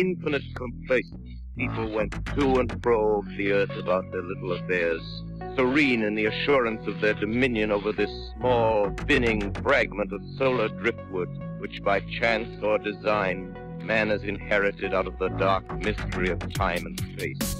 infinite complacency. People ah. went to and fro over the earth about their little affairs, serene in the assurance of their dominion over this small, spinning fragment of solar driftwood, which by chance or design man has inherited out of the dark mystery of time and space.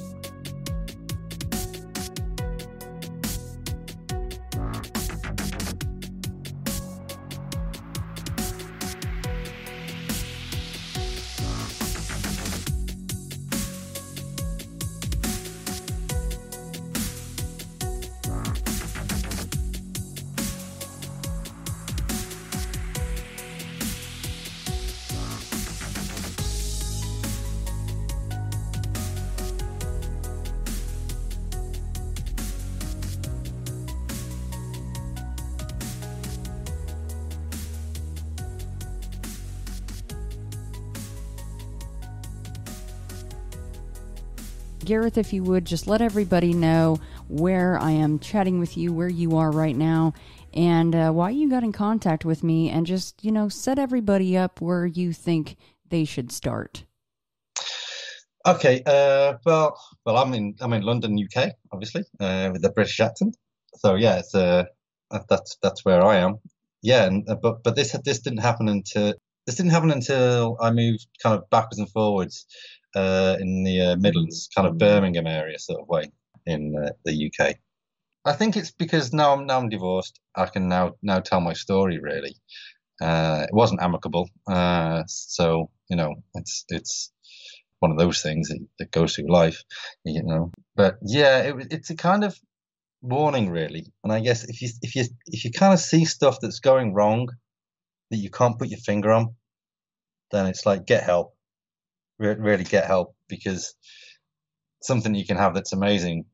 If you would just let everybody know where I am chatting with you, where you are right now, and uh, why you got in contact with me, and just, you know, set everybody up where you think they should start. Okay, uh, well, well, I'm in I'm in London, UK, obviously, uh, with the British accent. So yeah, it's uh, that's that's where I am. Yeah, and, uh, but but this this didn't happen until this didn't happen until I moved kind of backwards and forwards uh, in the uh, Midlands, kind of Birmingham area sort of way in uh, the UK. I think it's because now I'm now I'm divorced. I can now now tell my story. Really, uh, it wasn't amicable, so you know it's it's one of those things that, that goes through life, you know. But yeah, it, it's a kind of warning, really. And I guess if you if you if you kind of see stuff that's going wrong that you can't put your finger on, then it's like get help re- really get help because something you can have that's amazing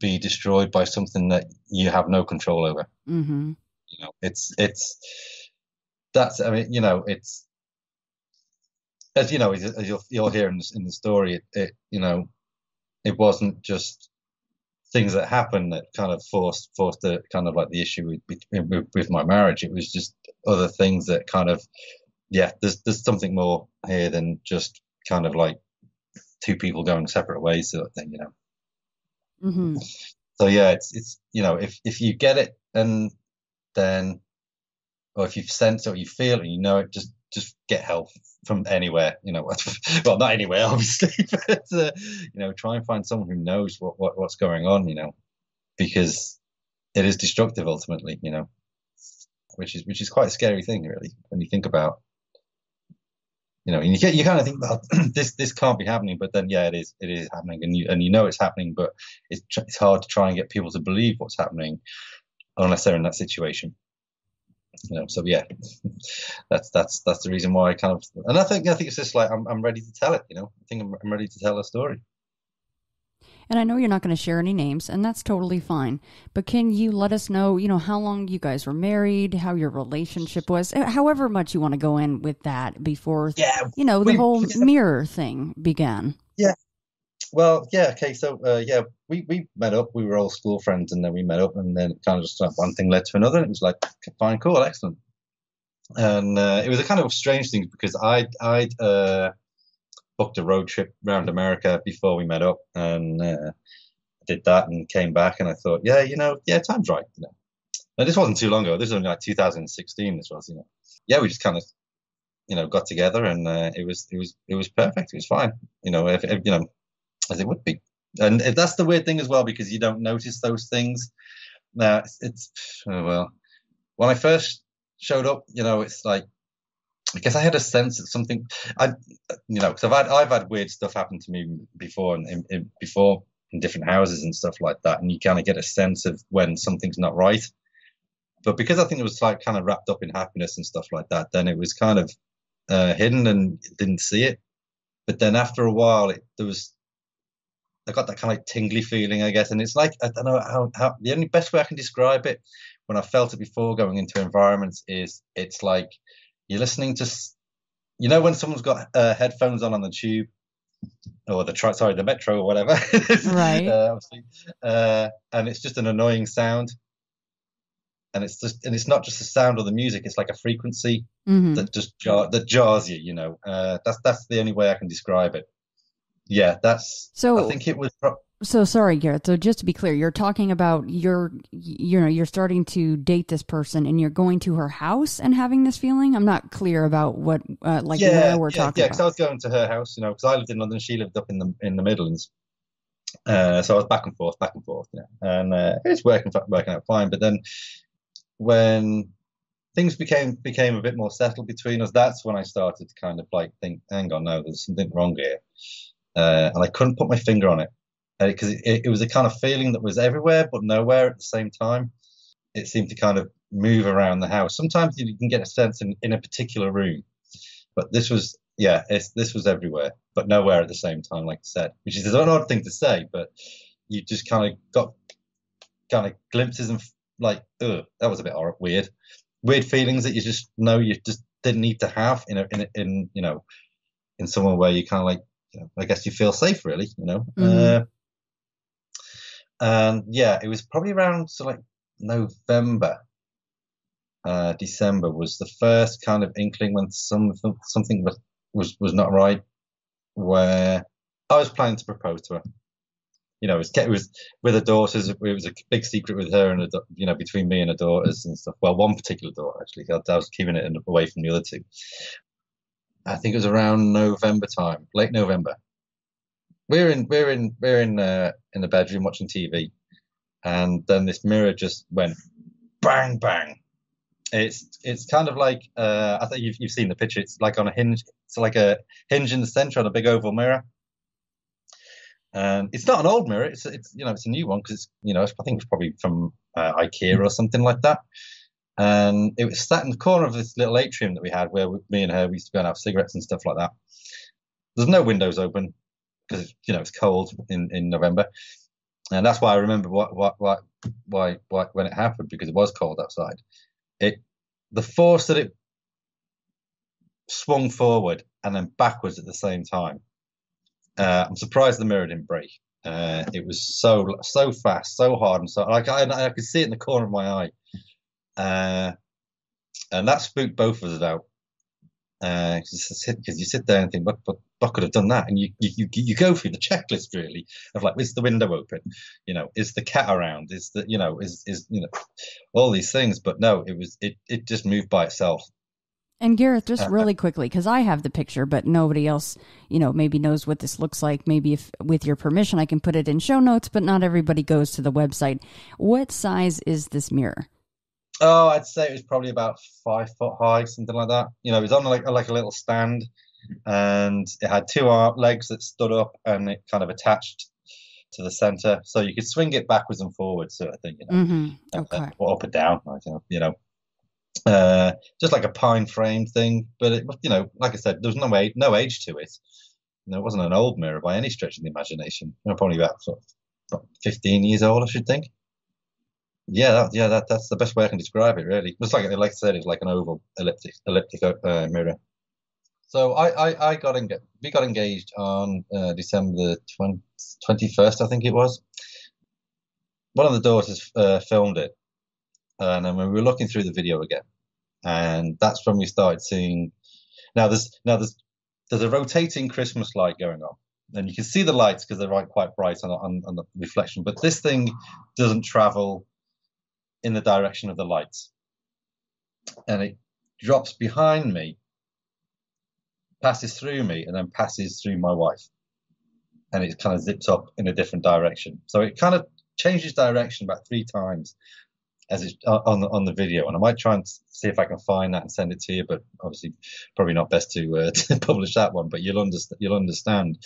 be destroyed by something that you have no control over. Mm-hmm. You know, it's it's that's I mean, you know, it's as you know, as, as you'll you'll hear in the, in the story, it, it you know, it wasn't just things that happened that kind of forced forced the kind of like the issue with, with, with my marriage. It was just other things that kind of yeah, there's there's something more here than just kind of like two people going separate ways sort of thing, you know. Mm-hmm. So yeah, it's it's you know if if you get it and then or if you sense it or you feel it, you know it, just just get help from anywhere, you know. well, not anywhere, obviously, but uh, you know, try and find someone who knows what, what what's going on, you know, because it is destructive ultimately, you know, which is which is quite a scary thing, really, when you think about you know, and you you kind of think about this this can't be happening, but then yeah, it is it is happening, and you and you know it's happening, but it's it's hard to try and get people to believe what's happening unless they're in that situation. You know, so yeah, that's that's that's the reason why I kind of, and I think I think it's just like I'm I'm ready to tell it. You know, I think I'm I'm ready to tell a story. And I know you're not going to share any names, and that's totally fine. But can you let us know, you know, how long you guys were married, how your relationship was, eh, however much you want to go in with that before, yeah, you know, the we, whole yeah. mirror thing began. Yeah. Well, yeah, okay. So, uh, yeah, we, we met up. We were all school friends, and then we met up, and then kind of just one thing led to another. And it was like, fine, cool, excellent. And uh, it was a kind of strange thing because I'd, I'd, uh, booked a road trip around America before we met up, and uh, did that and came back, and I thought, yeah, you know, yeah, time's right, you know. And this wasn't too long ago. This was only like 2016. This was, you know. Yeah, we just kind of, you know, got together, and uh, it was, it was, it was perfect. It was fine, you know, if, if, you know, as it would be. And that's the weird thing as well because you don't notice those things. Now it's, it's oh, well, when I first showed up, you know, it's like I guess I had a sense that something, I, you know, because I've had I've had weird stuff happen to me before and in, in, before in different houses and stuff like that, and you kind of get a sense of when something's not right. But because I think it was like kind of wrapped up in happiness and stuff like that, then it was kind of uh, hidden and didn't see it. But then after a while, it, there was I got that kind of like tingly feeling, I guess, and it's like I don't know how, how the only best way I can describe it when I felt it before going into environments is it's like you're listening to, you know, when someone's got uh, headphones on on the tube or the tri- sorry the metro or whatever, right? uh, uh, and it's just an annoying sound. and it's just and it's not just the sound or the music; it's like a frequency hmm that just jar, that jars you. You know, uh, that's that's the only way I can describe it. Yeah, that's. So I think it was. pro- So sorry, Gareth. So just to be clear, you're talking about you're you know you're starting to date this person and you're going to her house and having this feeling. I'm not clear about what uh, like yeah, where we're yeah, talking yeah. Because I was going to her house, you know, because I lived in London, she lived up in the in the Midlands. Uh, so I was back and forth, back and forth, yeah. and uh, it was working working out fine. But then when things became became a bit more settled between us, that's when I started to kind of like think, hang on, no, there's something wrong here, uh, and I couldn't put my finger on it because it, it was a kind of feeling that was everywhere but nowhere at the same time. It seemed to kind of move around the house. Sometimes you can get a sense in, in a particular room, but this was yeah, it's, this was everywhere but nowhere at the same time, like I said, which is an odd thing to say, but you just kind of got kind of glimpses and like, ugh, that was a bit weird, weird feelings that you just know you just didn't need to have in a, in a, in you know in somewhere where you kind of like you know, I guess you feel safe really, you know. Mhm. Uh, and yeah, it was probably around so like November, uh, December was the first kind of inkling when some something was was not right. Where I was planning to propose to her. You know, it was, it was with her daughters. It was a big secret with her and her, you know between me and her daughters and stuff. Well, one particular daughter actually. I, I was keeping it away from the other two. I think it was around November time, late November. We're in we're in we're in uh, in the bedroom watching TV, and then this mirror just went bang bang. It's it's kind of like uh, I think you've you've seen the picture. It's like on a hinge. It's like a hinge in the center on a big oval mirror. And it's not an old mirror. It's it's you know it's a new one because you know I think it's probably from uh, IKEA or something like that. And it was sat in the corner of this little atrium that we had where we, me and her we used to go and have cigarettes and stuff like that. There's no windows open because you know it's cold in, in November, and that's why I remember what what why why why when it happened because it was cold outside. It the force that it swung forward and then backwards at the same time. Uh, I'm surprised the mirror didn't break. Uh, it was so so fast, so hard, and so like I, I could see it in the corner of my eye, uh, and that spooked both of us out. Because you, sit- you sit there and think, what, what, what could have done that? And you, you you you go through the checklist really of like, is the window open? You know, is the cat around? Is the you know is is you know all these things? But no, it was it it just moved by itself. And Gareth, just Uh, really quickly, because I have the picture, but nobody else, you know, maybe knows what this looks like. Maybe if, with your permission, I can put it in show notes, but not everybody goes to the website. What size is this mirror? Oh, I'd say it was probably about five foot high, something like that. You know, it was on like like a little stand, and it had two arm legs that stood up, and it kind of attached to the center, so you could swing it backwards and forwards, sort of thing. You know, Mm-hmm. uh, Okay. or up and down, like, you know. Uh, just like a pine frame thing, but it, was, you know, like I said, there was no age, no age to it. You know, it wasn't an old mirror by any stretch of the imagination. You know, probably about sort of about 15 years old, I should think. Yeah, that, yeah, that, that's the best way I can describe it. Really, it's like, like I said, it's like an oval elliptic elliptic uh, mirror. So I, I, I got engaged. We got engaged on uh, December twenty first, I think it was. One of the daughters uh, filmed it, and then we were looking through the video again, and that's when we started seeing. Now there's now there's there's a rotating Christmas light going on, and you can see the lights because they're quite bright on, on on the reflection. But this thing doesn't travel in the direction of the lights, and it drops behind me, passes through me, and then passes through my wife, and it kind of zips up in a different direction. So it kind of changes direction about three times as it's uh, on the on the video, and I might try and see if I can find that and send it to you. But obviously, probably not best to, uh, to publish that one. But you'll understand. You'll understand.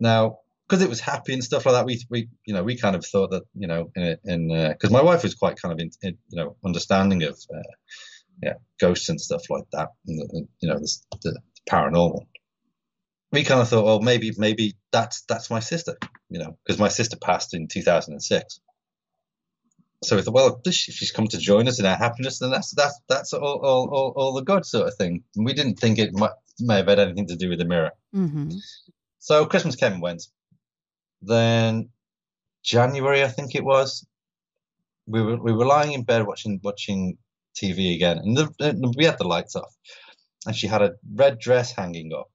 Now, because it was happy and stuff like that, we we you know we kind of thought that you know in in because my wife was quite kind of in, in, you know understanding of uh, yeah ghosts and stuff like that, and, the, you know the, the paranormal. We kind of thought, well, maybe maybe that's that's my sister, you know, because my sister passed in 2006 so we thought, well, if she's come to join us in our happiness, then that's that's that's all all, all, all the good sort of thing. And we didn't think it might, may have had anything to do with the mirror. Mm-hmm. So Christmas came and went. Then January, I think it was, we were we were lying in bed watching watching TV again, and the, we had the lights off, and she had a red dress hanging up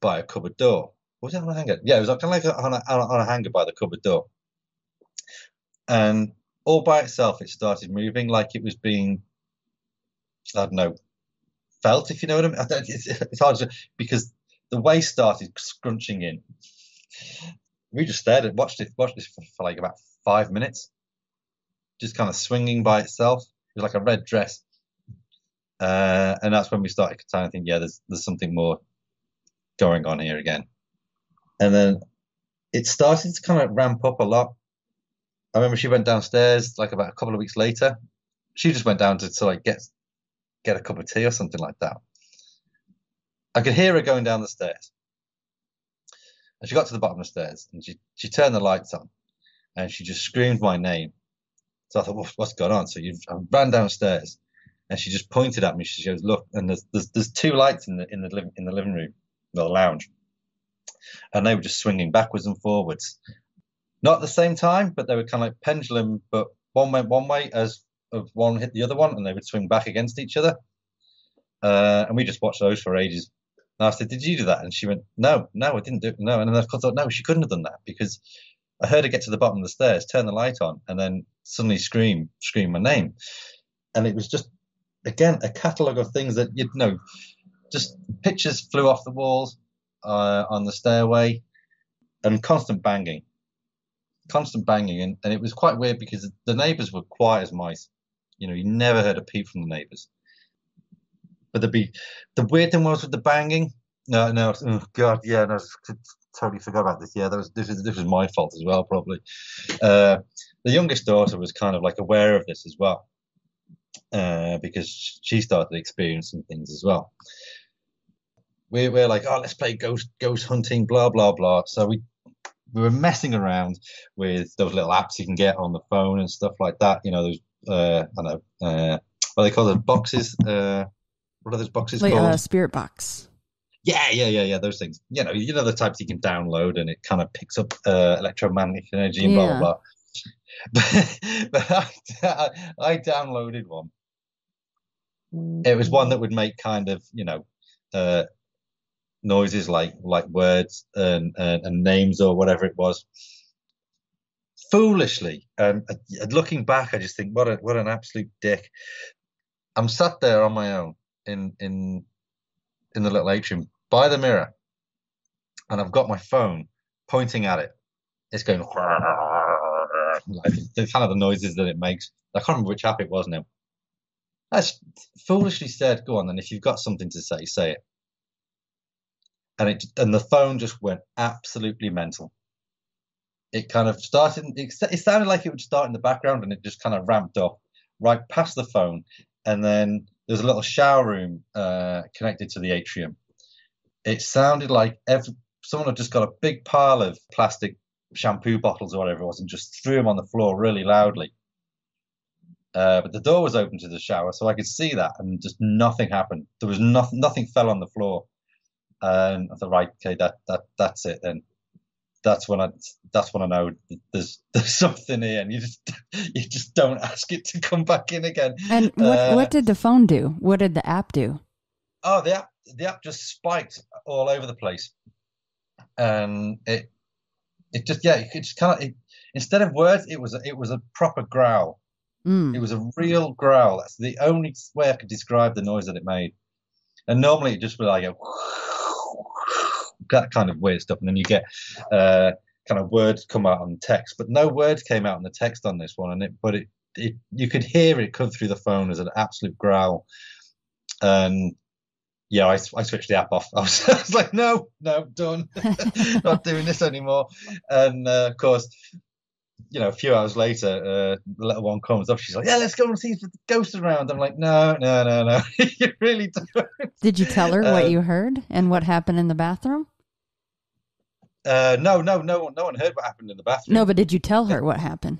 by a cupboard door. Was it on a hanger? Yeah, it was like, kind of like on a, on a hanger by the cupboard door. And all by itself, it started moving like it was being, I don't know, felt, if you know what I mean. It's, it's hard to, because the waist started scrunching in. We just stared and watched it, watched this for, for like about five minutes, just kind of swinging by itself. It was like a red dress. Uh, and that's when we started kind of think, yeah, there's there's something more going on here again. And then it started to kind of ramp up a lot. I remember she went downstairs like about a couple of weeks later. She just went down to, to like get get a cup of tea or something like that. I could hear her going down the stairs. And she got to the bottom of the stairs and she, she turned the lights on and she just screamed my name. So I thought, what's going on? So I ran downstairs and she just pointed at me. She goes, look, and there's, there's, there's two lights in the, in the, living in the living room, the lounge. And they were just swinging backwards and forwards. Not at the same time, but they were kind of like pendulum, but one went one way as of one hit the other one, and they would swing back against each other. Uh, and we just watched those for ages. And I said, "Did you do that?" And she went, "No, no, I didn't do it. No." And then I thought, "No, she couldn't have done that because I heard her get to the bottom of the stairs, turn the light on, and then suddenly scream, scream my name." And it was just, again, a catalogue of things that you know, just pictures flew off the walls uh, on the stairway, and constant banging, constant banging, and, and it was quite weird because the neighbours were quiet as mice. You know, you never heard a peep from the neighbours. But there'd be the weird thing was with the banging. No, no, oh god, yeah, no, totally forgot about this. Yeah, that was this is this was my fault as well, probably. Uh, the youngest daughter was kind of like aware of this as well, uh, because she started experiencing things as well. We we're like, oh, let's play ghost ghost hunting, blah blah blah. So we we were messing around with those little apps you can get on the phone and stuff like that. You know, those uh, I don't know uh, what they call those boxes. Uh, what are those boxes like uh, called? a spirit box. Yeah, yeah, yeah, yeah. Those things. You know, you know the types you can download and it kind of picks up uh, electromagnetic energy and Yeah. blah blah blah. But, but I, I downloaded one. It was one that would make kind of you know uh, noises like like words and, and and names or whatever it was. Foolishly, um, uh, looking back, I just think what a what an absolute dick. I'm sat there on my own in in in the little atrium by the mirror, and I've got my phone pointing at it. It's going like the kind of the noises that it makes. I can't remember which app it was now. I s- foolishly said, "Go on, then. If you've got something to say, say it." And it and the phone just went absolutely mental. It kind of started. It, it sounded like it would start in the background, and it just kind of ramped up right past the phone. And then there's a little shower room uh, connected to the atrium. It sounded like every, someone had just got a big pile of plastic shampoo bottles or whatever it was and just threw them on the floor really loudly. Uh, but the door was open to the shower, so I could see that, and just nothing happened. There was nothing, nothing fell on the floor. And I thought, right, okay, that that that's it then. That's when I that's when I know there's there's something here, and you just you just don't ask it to come back in again. And what Uh, what did the phone do? What did the app do? Oh, the app the app just spiked all over the place, and it it just yeah it just kind of it, instead of words it was a, it was a proper growl. Mm. It was a real growl. That's the only way I could describe the noise that it made. And normally it just be like a that kind of weird stuff, and then you get uh, kind of words come out on text, but no words came out on the text on this one, and it but it, it you could hear it come through the phone as an absolute growl, and yeah, I, I switched the app off. I was, I was like, no, no, done, not doing this anymore, and uh, of course. You know, a few hours later, uh, the little one comes up. She's like, "Yeah, let's go and see if the ghost around." I'm like, "No, no, no, no. you really don't." Did you tell her Uh, what you heard and what happened in the bathroom? Uh, no, no, no one, no one heard what happened in the bathroom. No, but did you tell her what happened?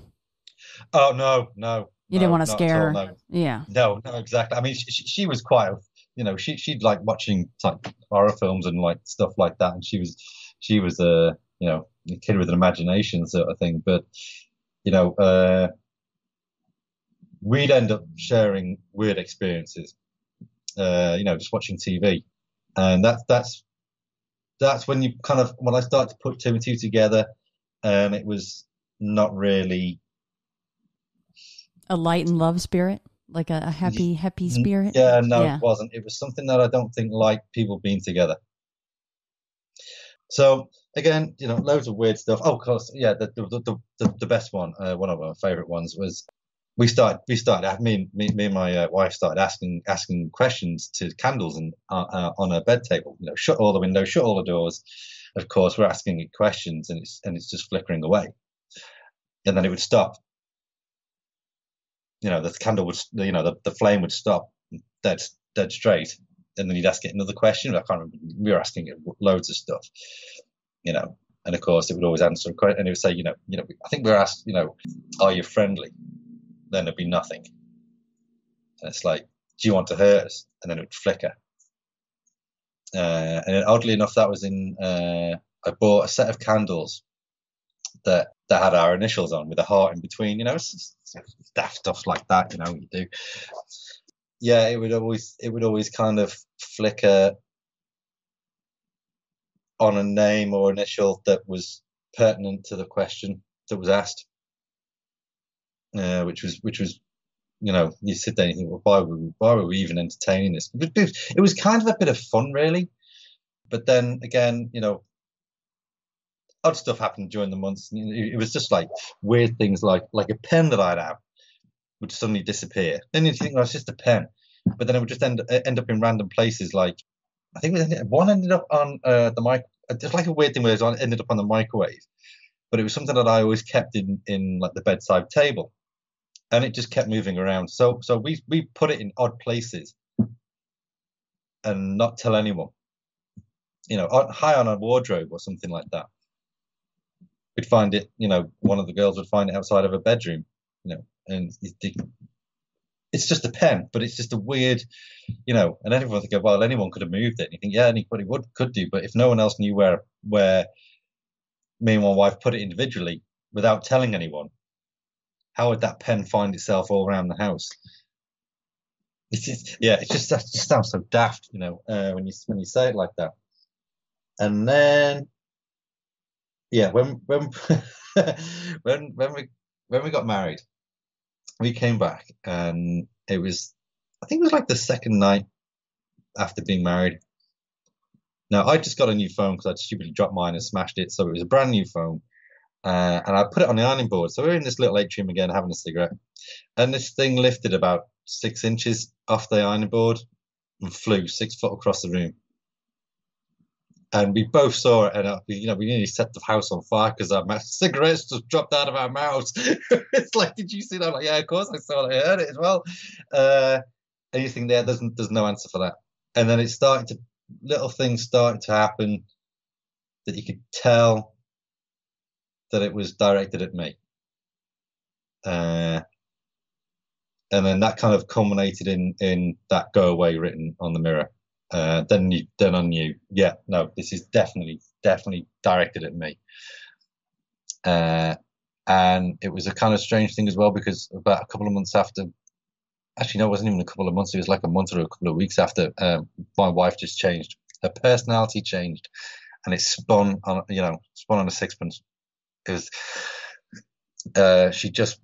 Oh no, no. You didn't want to scare all, her. No, Yeah. no, no, exactly. I mean, she, she, she was quite, you know, she she'd like watching like horror films and like stuff like that, and she was she was a you know a kid with an imagination sort of thing. But you know, uh, we'd end up sharing weird experiences. Uh, you know, just watching TV, and that's that's that's when you kind of when I started to put two and two together, and it was not really a light and love spirit, like a, a happy, happy spirit. Yeah, no, yeah. it wasn't. It was something that I don't think liked people being together. So again, you know, loads of weird stuff. Oh, of course, yeah. The the the, the best one, uh, one of my favorite ones was we started we started me me, me and my uh, wife started asking asking questions to candles and uh, uh, on a bed table. You know, shut all the windows, shut all the doors. Of course, we're asking it questions, and it's and it's just flickering away, and then it would stop. You know, the candle would, you know, the, the flame would stop dead dead straight, and then you'd ask it another question. I can't remember. We were asking it loads of stuff, you know, and of course it would always answer a question, and it would say, you know, you know, I think we are asked, you know, are you friendly? Then it'd be nothing, and it's like, do you want to hurt us? And then it would flicker. Uh, and oddly enough, that was in. Uh, I bought a set of candles that that had our initials on with a heart in between. You know, it's daft stuff like that. You know, you do yeah, it would always it would always kind of flicker on a name or initial that was pertinent to the question that was asked, uh, which was which was you know you sit there and think, well, why were we, why were we even entertaining this? But It was kind of a bit of fun, really. But then again, you know, odd stuff happened during the months. It was just like weird things, like like a pen that I'd have would suddenly disappear. Then you think, well, it's just a pen, but then it would just end end up in random places. Like I think one ended up on uh, the mic. Just like a weird thing where it ended up on the microwave, but it was something that I always kept in in like the bedside table, and it just kept moving around. So so we we put it in odd places, and not tell anyone. You know, high on a wardrobe or something like that. We'd find it. You know, one of the girls would find it outside of a bedroom. You know, and it's just a pen, but it's just a weird, you know. And everyone think, well, anyone could have moved it. And you think, yeah, anybody would could do, but if no one else knew where where me and my wife put it individually without telling anyone, how would that pen find itself all around the house? It's just, yeah, it just, it just sounds so daft, you know, uh, when you when you say it like that. And then, yeah, when when when when we when we got married, we came back and it was, I think it was like the second night after being married. Now I just got a new phone because I stupidly dropped mine and smashed it, so it was a brand new phone. Uh, and I put it on the ironing board. So we're in this little atrium again, having a cigarette, and this thing lifted about six inches off the ironing board and flew six foot across the room and we both saw it, and uh, we, you know, we nearly set the house on fire because our cigarettes just dropped out of our mouths. it's like, did you see that? I'm like, yeah, of course I saw it. I heard it as well. Uh, and you think there, there's there's no answer for that. And then it started to little things started to happen that you could tell that it was directed at me. Uh, and then that kind of culminated in in that go away written on the mirror uh, then you then I knew, yeah, no, this is definitely definitely directed at me. Uh, and it was a kind of strange thing as well because about a couple of months after, actually no, it wasn't even a couple of months. It was like a month or a couple of weeks after um, my wife just changed. Her personality changed, and it spun on you know spun on a sixpence because uh, she just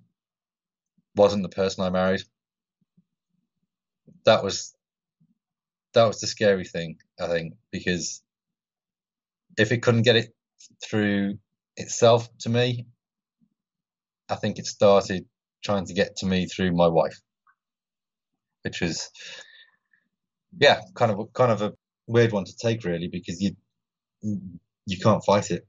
wasn't the person I married. That was that was the scary thing, I think, because if it couldn't get it through itself to me, I think it started trying to get to me through my wife, which was, yeah, kind of kind of a weird one to take, really, because you you can't fight it.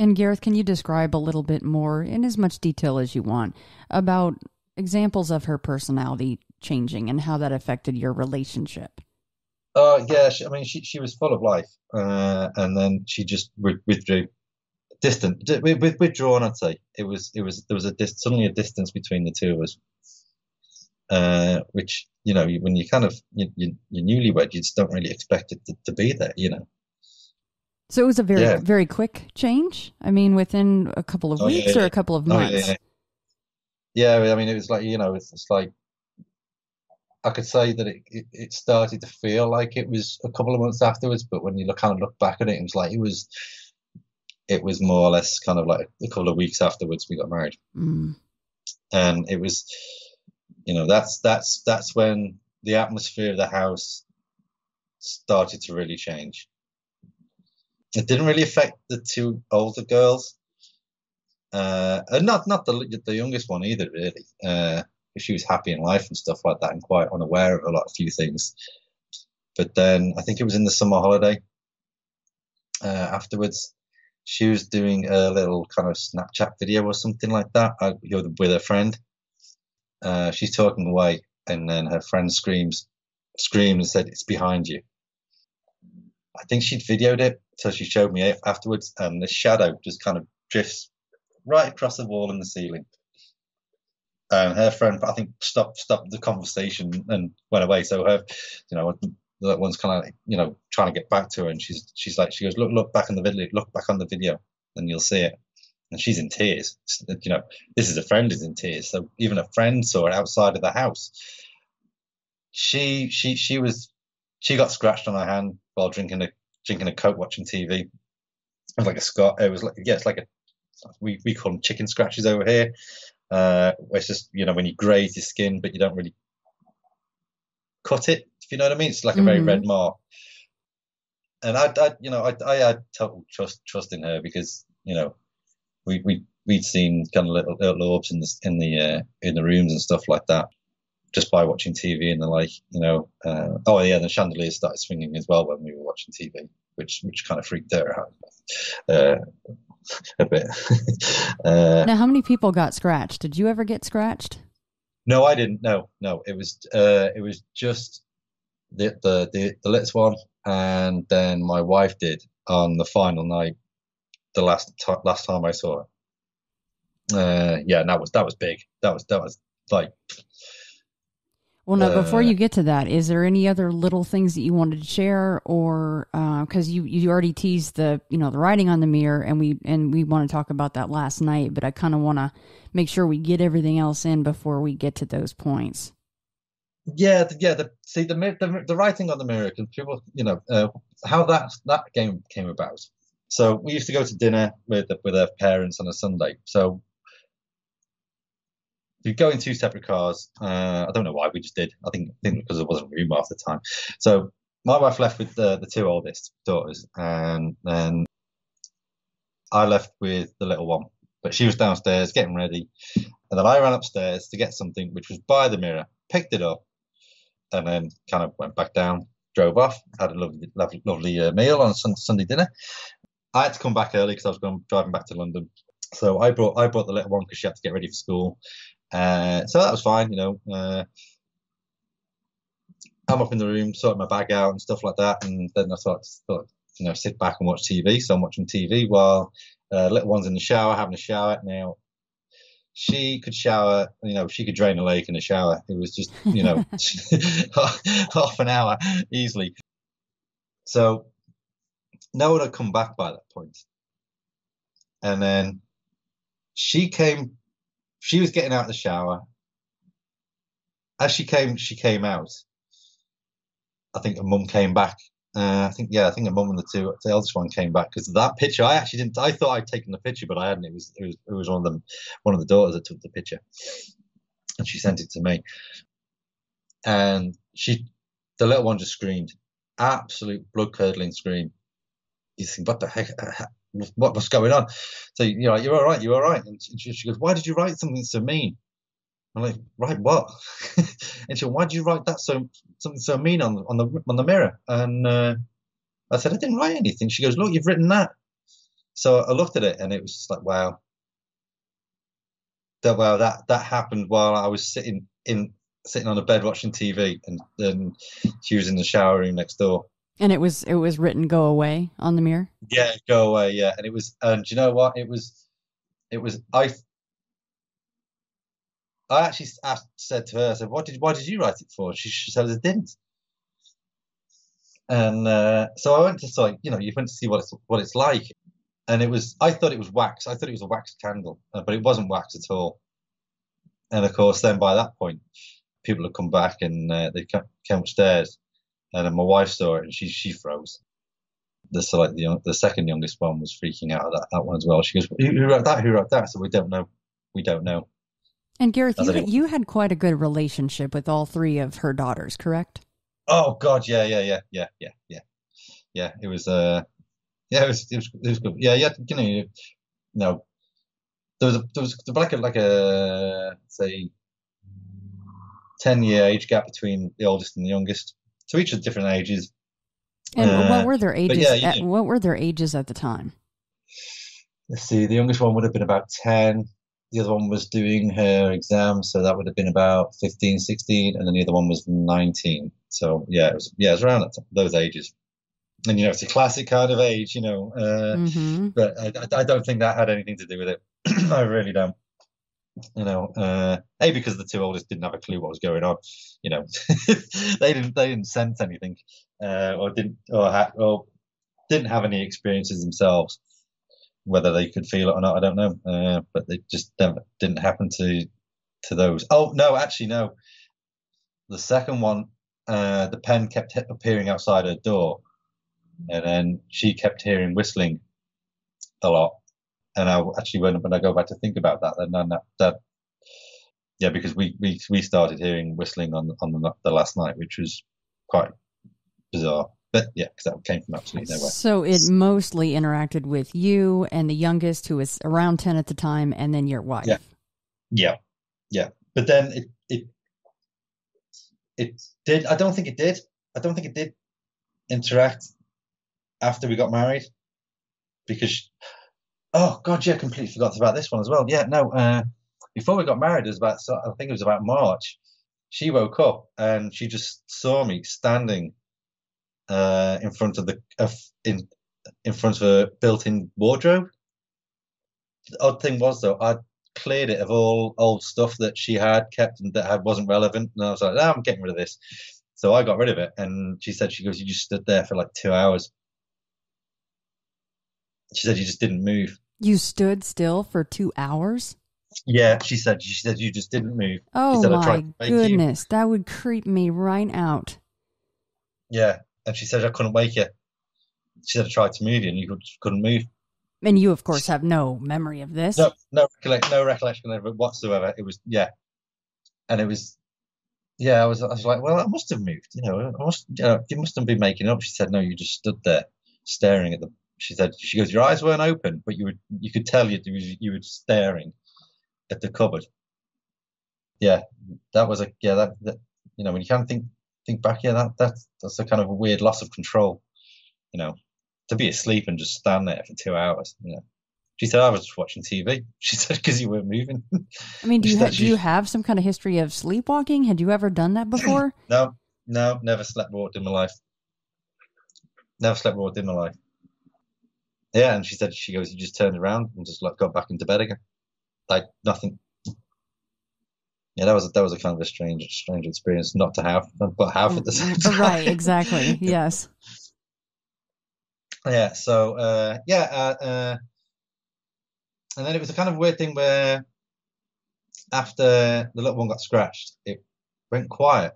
And Gareth, can you describe a little bit more, in as much detail as you want, about examples of her personality changing and how that affected your relationship? Uh, yeah, she, I mean, she she was full of life, uh, and then she just withdrew, distant, with, withdrawn. I'd say it was it was there was a suddenly a distance between the two of us, uh, which you know when you kind of you, you, you're newlywed, you just don't really expect it to, to be there, you know. So it was a very yeah. very quick change. I mean, within a couple of oh, weeks yeah, or a couple of months. Oh, yeah, yeah, I mean, it was like you know, it's, it's like I could say that it, it, it started to feel like it was a couple of months afterwards, but when you look kind of look back at it, it was like it was it was more or less kind of like a couple of weeks afterwards we got married, Mm. and it was you know that's that's that's when the atmosphere of the house started to really change. It didn't really affect the two older girls, uh, and not not the the youngest one either, really. Uh, she was happy in life and stuff like that, and quite unaware of a lot of few things. But then I think it was in the summer holiday. Uh, afterwards, she was doing a little kind of Snapchat video or something like that uh, with her friend. Uh, she's talking away, and then her friend screams, screamed and said, "It's behind you." I think she'd videoed it, so she showed me afterwards, and the shadow just kind of drifts right across the wall and the ceiling. And her friend, I think, stopped stopped the conversation and went away. So her, you know, that one's kind of, you know, trying to get back to her, and she's she's like, she goes, look, look back on the video, look back on the video, and you'll see it. And she's in tears. You know, this is a friend is in tears. So even a friend saw it outside of the house. She she she was she got scratched on her hand while drinking a drinking a coke, watching TV. It was like a scot. It was like yeah, it's like a we we call them chicken scratches over here. Uh, it's just you know when you graze your skin, but you don't really cut it. If you know what I mean, it's like a very Mhm. red mark. And I, I you know, I, I had total trust trust in her because you know we we we'd seen kind of little, little orbs in the in the uh, in the rooms and stuff like that just by watching TV and the like, you know. Uh, oh yeah, the chandelier started swinging as well when we were watching TV, which which kind of freaked her out uh, a bit. uh, Now, how many people got scratched? Did you ever get scratched? no, I didn't. No, no, it was uh, it was just the the the, the little one, and then my wife did on the final night, the last t- last time I saw her. Uh, yeah, and that was that was big. That was that was like Well, no. before Uh, you get to that, is there any other little things that you wanted to share, or because you you already teased the you know the writing on the mirror, and we and we want to talk about that last night, but I kind of want to make sure we get everything else in before we get to those points. Yeah, the, yeah. The, see, the, the the writing on the mirror, because people, you know, uh, how that that game came about. So we used to go to dinner with with our parents on a Sunday. So we go in two separate cars. Uh, I don't know why we just did. I think I think because there wasn't room half the time. So my wife left with the the two oldest daughters, and then I left with the little one. But she was downstairs getting ready, and then I ran upstairs to get something which was by the mirror, picked it up, and then kind of went back down, drove off, had a lovely, lovely, lovely uh, meal on sun- Sunday dinner. I had to come back early because I was going driving back to London, so I brought I brought the little one because she had to get ready for school. Uh, so that was fine, you know. Uh, I'm up in the room, sorting my bag out and stuff like that, and then I thought, thought you know, sit back and watch TV. So I'm watching TV while uh, little one's in the shower, having a shower. Now she could shower, you know, she could drain a lake in a shower. It was just, you know, half an hour easily. So no one had come back by that point. And then she came, she was getting out of the shower. As she came, she came out. I think her mum came back. Uh, I think, yeah, I think her mum and the two, the eldest one came back because that picture. I actually didn't. I thought I'd taken the picture, but I hadn't. It was, it was, it was one of them, one of the daughters that took the picture, and she sent it to me. And she, the little one, just screamed, absolute blood curdling scream. You think, what the heck? What was going on? So you're like, you're all right, you're all right. And she, she goes, why did you write something so mean? I'm like, write what? and she, why did you write that so something so mean on on the on the mirror? And uh, I said, I didn't write anything. She goes, look, you've written that. So I looked at it, and it was just like, wow. That wow, that that happened while I was sitting in sitting on a bed watching TV, and then she was in the shower room next door. And it was it was written "Go away" on the mirror. Yeah, go away. Yeah, and it was, and you know what? It was, it was. I, I actually asked, said to her, I said, "What did? Why did you write it for?" She, she said, "I didn't." And uh, so I went to like, you know, you went to see what it's what it's like, and it was. I thought it was wax. I thought it was a wax candle, uh, but it wasn't wax at all. and of course, then by that point, people had come back and uh, they came upstairs, and then my wife saw it and she she froze. The so like the the second youngest one was freaking out at that, that one as well. She goes, "Who, wrote that? Who wrote that?" So we don't know. We don't know. And Gareth, you, you had quite a good relationship with all three of her daughters, correct? Oh God, yeah, yeah, yeah, yeah, yeah, yeah, yeah. It was, uh, yeah, it was, it was, it was good. Yeah, yeah. You know, you know, there was a, there was like a like a say ten year age gap between the oldest and the youngest. So each of different ages. And uh, what were their ages? Yeah, at, what were their ages at the time? Let's see. The youngest one would have been about ten the other one was doing her exam, so that would have been about 15, 16, and then the other one was 19. So yeah, it was yeah, it was around those ages. And you know, it's a classic kind of age, you know. Uh, mm-hmm. But I, I, don't think that had anything to do with it. I really don't. You know, uh, a because the two oldest didn't have a clue what was going on. You know, they didn't they didn't sense anything, uh, or didn't or, ha- or didn't have any experiences themselves whether they could feel it or not, I don't know. Uh, but they just didn't happen to to those. Oh no, actually no. The second one, uh, the pen kept appearing outside her door, and then she kept hearing whistling a lot. And I actually when when I go back to think about that, then that, that yeah, because we, we we started hearing whistling on on the, the last night, which was quite bizarre. But yeah, because that came from absolutely nowhere. So it mostly interacted with you and the youngest, who was around ten at the time, and then your wife. Yeah, yeah, yeah. But then it it it did. I don't think it did. I don't think it did interact after we got married because oh god yeah completely forgot about this one as well yeah no uh, before we got married it was about i think it was about march she woke up and she just saw me standing uh, in front of the uh, in in front of a built-in wardrobe. The odd thing was though, I cleared it of all old stuff that she had kept and that wasn't relevant, and I was like, oh, I'm getting rid of this. So I got rid of it, and she said she goes, you just stood there for like two hours. She said you just didn't move. You stood still for two hours. Yeah, she said. She said you just didn't move. Oh my goodness, that would creep me right out. Yeah, and she said I couldn't wake you. She said I tried to move you and you couldn't move. And you, of course, have no memory of this. No, no, recollect, no recollection of it whatsoever. It was yeah, and it was yeah. I was I was like, well, I must have moved. You know, I must you know you must have been making up. She said, no, you just stood there staring at the. She said she goes, your eyes weren't open, but you would you could tell you you were staring at the cupboard. Yeah, that was a yeah that, that you know when you kind of think think back, yeah, that that's that's a kind of a weird loss of control. You know, to be asleep and just stand there for two hours. You know, she said I was just watching TV. She said because you weren't moving. I mean, do you ha- do you have some kind of history of sleepwalking? Had you ever done that before? no, no, never slept walked in my life. Never slept walked in my life. Yeah, and she said she goes, you just turned around and just like got back into bed again, like nothing yeah, that was that was a kind of a strange strange experience not to have, but have at the same mm, time. Right, exactly. yes. Yeah. So uh, yeah, uh, uh, and then it was a kind of weird thing where after the little one got scratched, it went quiet.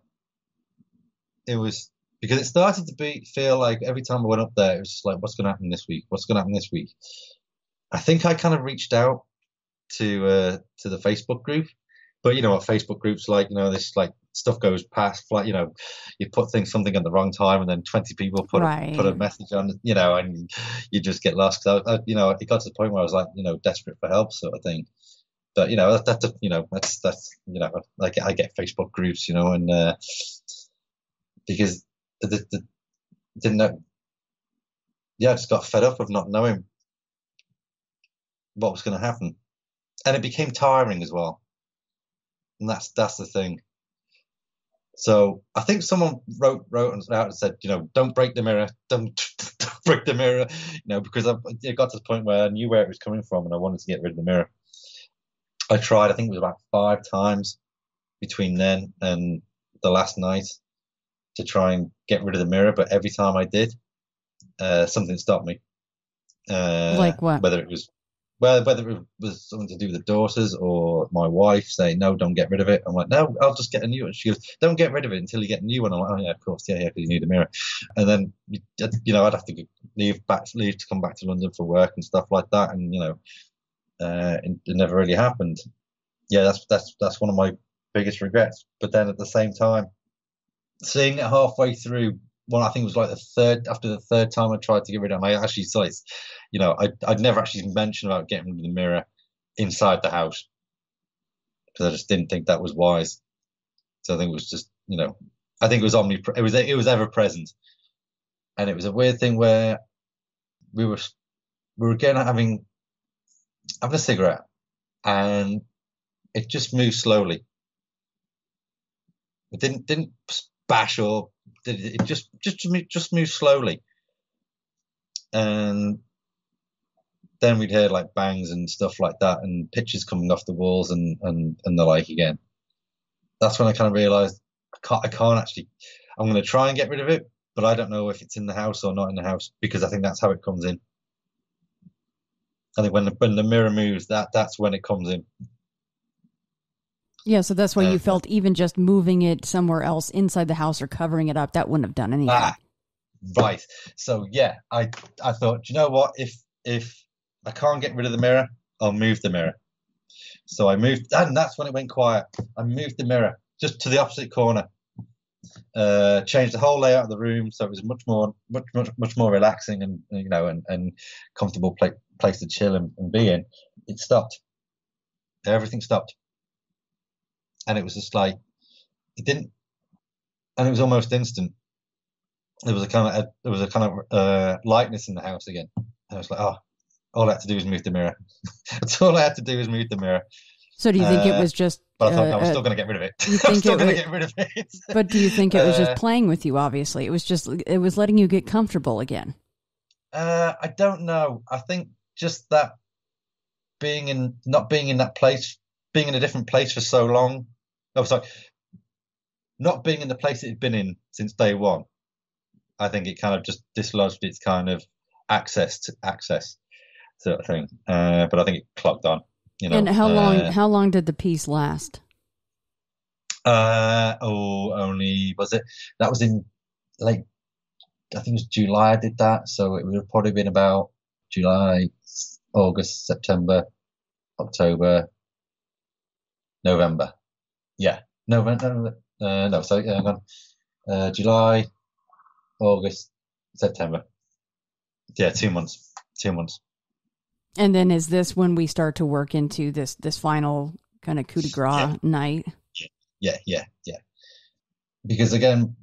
It was because it started to be feel like every time I went up there, it was just like, what's going to happen this week? What's going to happen this week? I think I kind of reached out to uh, to the Facebook group but you know what Facebook groups like, you know, this like stuff goes past, like you know, you put things something at the wrong time, and then twenty people put right. a, put a message on, you know, and you just get lost. Cause I, I, you know, it got to the point where I was like, you know, desperate for help, sort of thing. But you know, that, that's you know, that's that's you know, like I get Facebook groups, you know, and uh, because the, the, didn't know, yeah, I just got fed up of not knowing what was going to happen, and it became tiring as well. And that's that's the thing. So I think someone wrote wrote out and said, you know, don't break the mirror, don't, don't break the mirror, you know, because I, it got to the point where I knew where it was coming from and I wanted to get rid of the mirror. I tried, I think it was about five times between then and the last night to try and get rid of the mirror, but every time I did, uh, something stopped me. Uh, like what? Whether it was whether whether it was something to do with the daughters or my wife saying no, don't get rid of it. I'm like, no, I'll just get a new one. She goes, don't get rid of it until you get a new one. I'm like, oh yeah, of course, yeah, yeah, because you need a mirror. And then you know, I'd have to leave back, leave to come back to London for work and stuff like that, and you know, uh, it, it never really happened. Yeah, that's that's that's one of my biggest regrets. But then at the same time, seeing it halfway through well, I think it was like the third after the third time I tried to get rid of them. I actually saw it. You know, I I'd never actually mentioned about getting rid of the mirror inside the house because I just didn't think that was wise. So I think it was just you know, I think it was omni. It was it was ever present, and it was a weird thing where we were we were again having having a cigarette, and it just moved slowly. It didn't didn't bash or it just just just moved slowly, and then we'd hear like bangs and stuff like that, and pictures coming off the walls and and and the like again. That's when I kind of realised I can't I can't actually. I'm going to try and get rid of it, but I don't know if it's in the house or not in the house because I think that's how it comes in. I think when the when the mirror moves, that that's when it comes in. Yeah, so that's why uh, you felt even just moving it somewhere else inside the house or covering it up, that wouldn't have done anything. Ah, right. So yeah, I I thought, you know what? If if I can't get rid of the mirror, I'll move the mirror. So I moved, and that's when it went quiet. I moved the mirror just to the opposite corner. Uh, changed the whole layout of the room so it was much more, much, much, much more relaxing and you know, and, and comfortable place, place to chill and, and be in. It stopped. Everything stopped and it was just like it didn't, and it was almost instant. There was a kind of a, there was a kind of uh, lightness in the house again. And I was like, oh, all I had to do was move the mirror. That's all I had to do was move the mirror. So do you think uh, it was just? But I thought uh, I was still going to get rid of it. You think still going to get rid of it. but do you think it was just uh, playing with you? Obviously, it was just it was letting you get comfortable again. Uh, I don't know. I think just that being in not being in that place, being in a different place for so long, oh sorry, not being in the place it had been in since day one, I think it kind of just dislodged its kind of access to access sort of thing. Uh, but I think it clocked on. You know. And how long? Uh, how long did the peace last? Uh oh, only was it that was in like I think it was July. I did that, so it would have probably been about July, August, September, October, November yeah, no, no, no, uh, no sorry, hang on. Uh, July, August, September. Yeah, two months. Two months. And then is this when we start to work into this this final kind of coup de grace yeah. night? Yeah, yeah, yeah. Because again,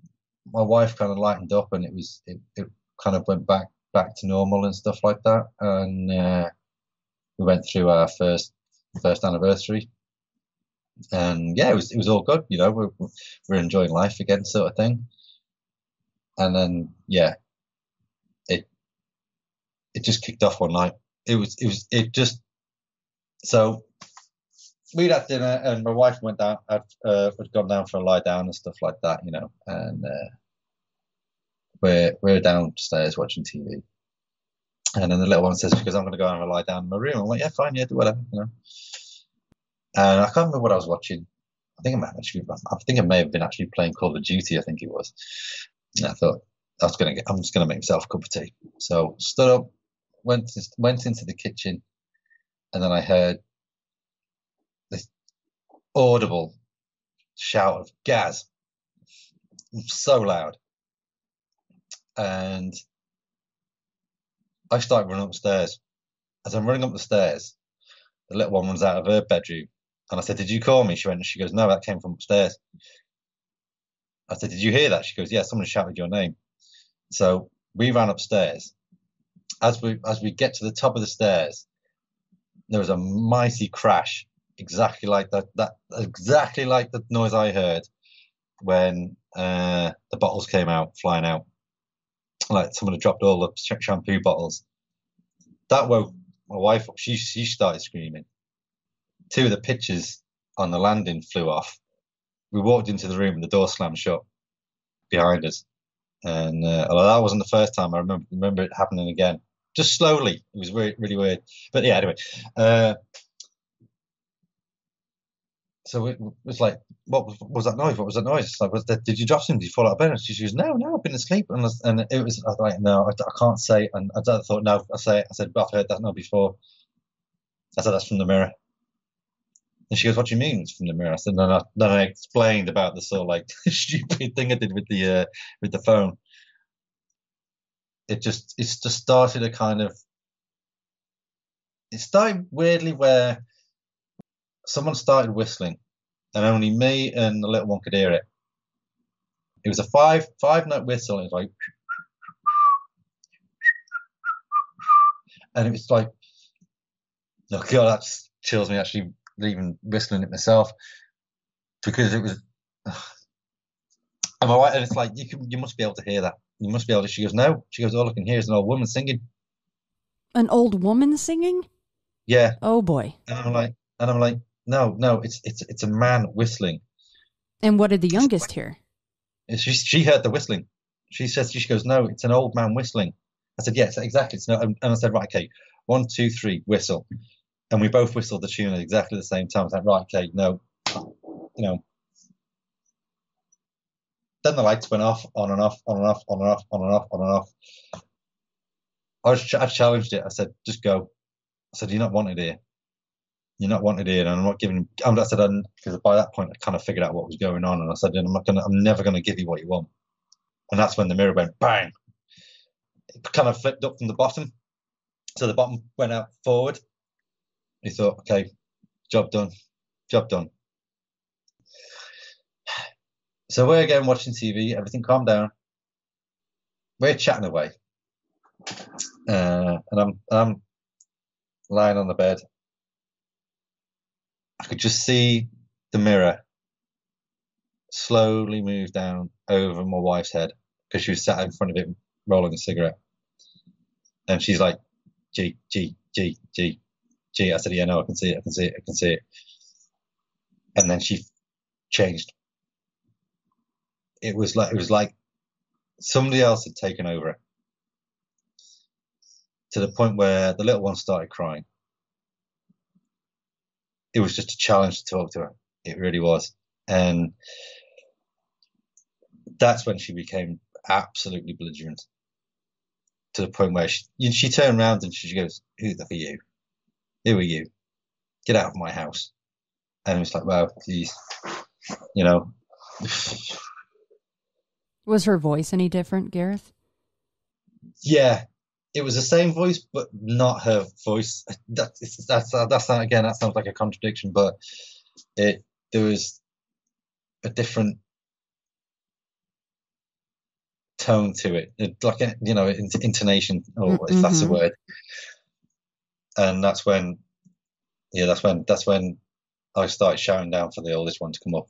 my wife kind of lightened up, and it was it, it kind of went back back to normal and stuff like that, and uh, we went through our first first anniversary and yeah, it was it was all good. You know, we're we're enjoying life again, sort of thing. And then yeah, it it just kicked off one night. It was it was it just so we'd had dinner and my wife went down had uh, had gone down for a lie down and stuff like that, you know, and uh, we're we're downstairs watching TV. And then the little one says, because I'm going to go and lie down in my room. I'm like, yeah, fine, yeah, do whatever, you know. And I can't remember what I was watching. I think I might actually, I think I may have been actually playing Call of Duty. I think it was. And I thought was gonna get, I'm just gonna make myself a cup of tea. So stood up, went went into the kitchen, and then I heard this audible shout of Gaz, so loud, and I started running upstairs. As I'm running up the stairs, the little one runs out of her bedroom and I said, Did you call me? She went, She goes, No, that came from upstairs. I said, Did you hear that? She goes, Yeah, someone shouted your name. So we ran upstairs. As we as we get to the top of the stairs, there was a mighty crash, exactly like that that exactly like the noise I heard when uh, the bottles came out flying out. Like someone had dropped all the shampoo bottles. That woke my wife up. She she started screaming two of the pictures on the landing flew off. We walked into the room and the door slammed shut behind us. And uh, although that wasn't the first time, I remember remember it happening again. just slowly. It was really, really weird. But yeah, anyway. Uh, so it was like, what was, what was that noise? What was that noise? Like, was did you drop something? Did you fall out of bed? And she, goes, no, no, I've been asleep. And, and it was, I like, no, I, I can't say. And I, I thought, no, I say, I said, I've heard that now before. I said, that's from the mirror. And she goes, "What do you mean it's from the mirror?" I said, "No, no." Then I explained about the sort of like stupid thing I did with the uh, with the phone. It just it's just started a kind of it started weirdly where someone started whistling, and only me and the little one could hear it. It was a five five note whistle. And it was like, and it was like, oh god, that chills me actually even whistling it myself because it was. Am I right? And it's like you can, you must be able to hear that. You must be able to. She goes, no. She goes, all I can hear is an old woman singing. An old woman singing? Yeah. Oh boy. And I'm like, and I'm like, no, no, it's it's it's a man whistling. And what did the youngest hear? She she heard the whistling. She says she goes, no, it's an old man whistling. I said, yes, exactly. It's no, and I said, right, okay, one, two, three, whistle and we both whistled the tune at exactly the same time. I was like, right, Kate, no, you know. Then the lights went off, on and off, on and off, on and off, on and off, on and off. I was, I challenged it. I said, just go. I said, you're not wanted here. You're not wanted here, and I'm not giving. I said, because by that point I kind of figured out what was going on, and I said, I'm not gonna, I'm never gonna give you what you want. And that's when the mirror went bang. It kind of flipped up from the bottom, so the bottom went out forward, he thought, okay, job done, job done. So we're again watching TV, everything calmed down. We're chatting away. Uh, and I'm I'm lying on the bed. I could just see the mirror slowly move down over my wife's head because she was sat in front of it rolling a cigarette. And she's like, G, G, G, G, gee, I said, yeah, no, I can see it, I can see it, I can see it. And then she changed. It was like, it was like somebody else had taken over it to the point where the little one started crying. It was just a challenge to talk to her. It really was. And that's when she became absolutely belligerent to the point where she, she turned around and she goes, Who the are you? Who are you? Get out of my house. And it's like, wow, geez, you know. Was her voice any different, Gareth? Yeah, it was the same voice, but not her voice. That's that's that's again. That sounds like a contradiction, but it there was a different tone to it, like a, you know, intonation, or mm-hmm. if that's a mm-hmm. word and that's when, yeah, that's when that's when I started shouting down for the oldest one to come up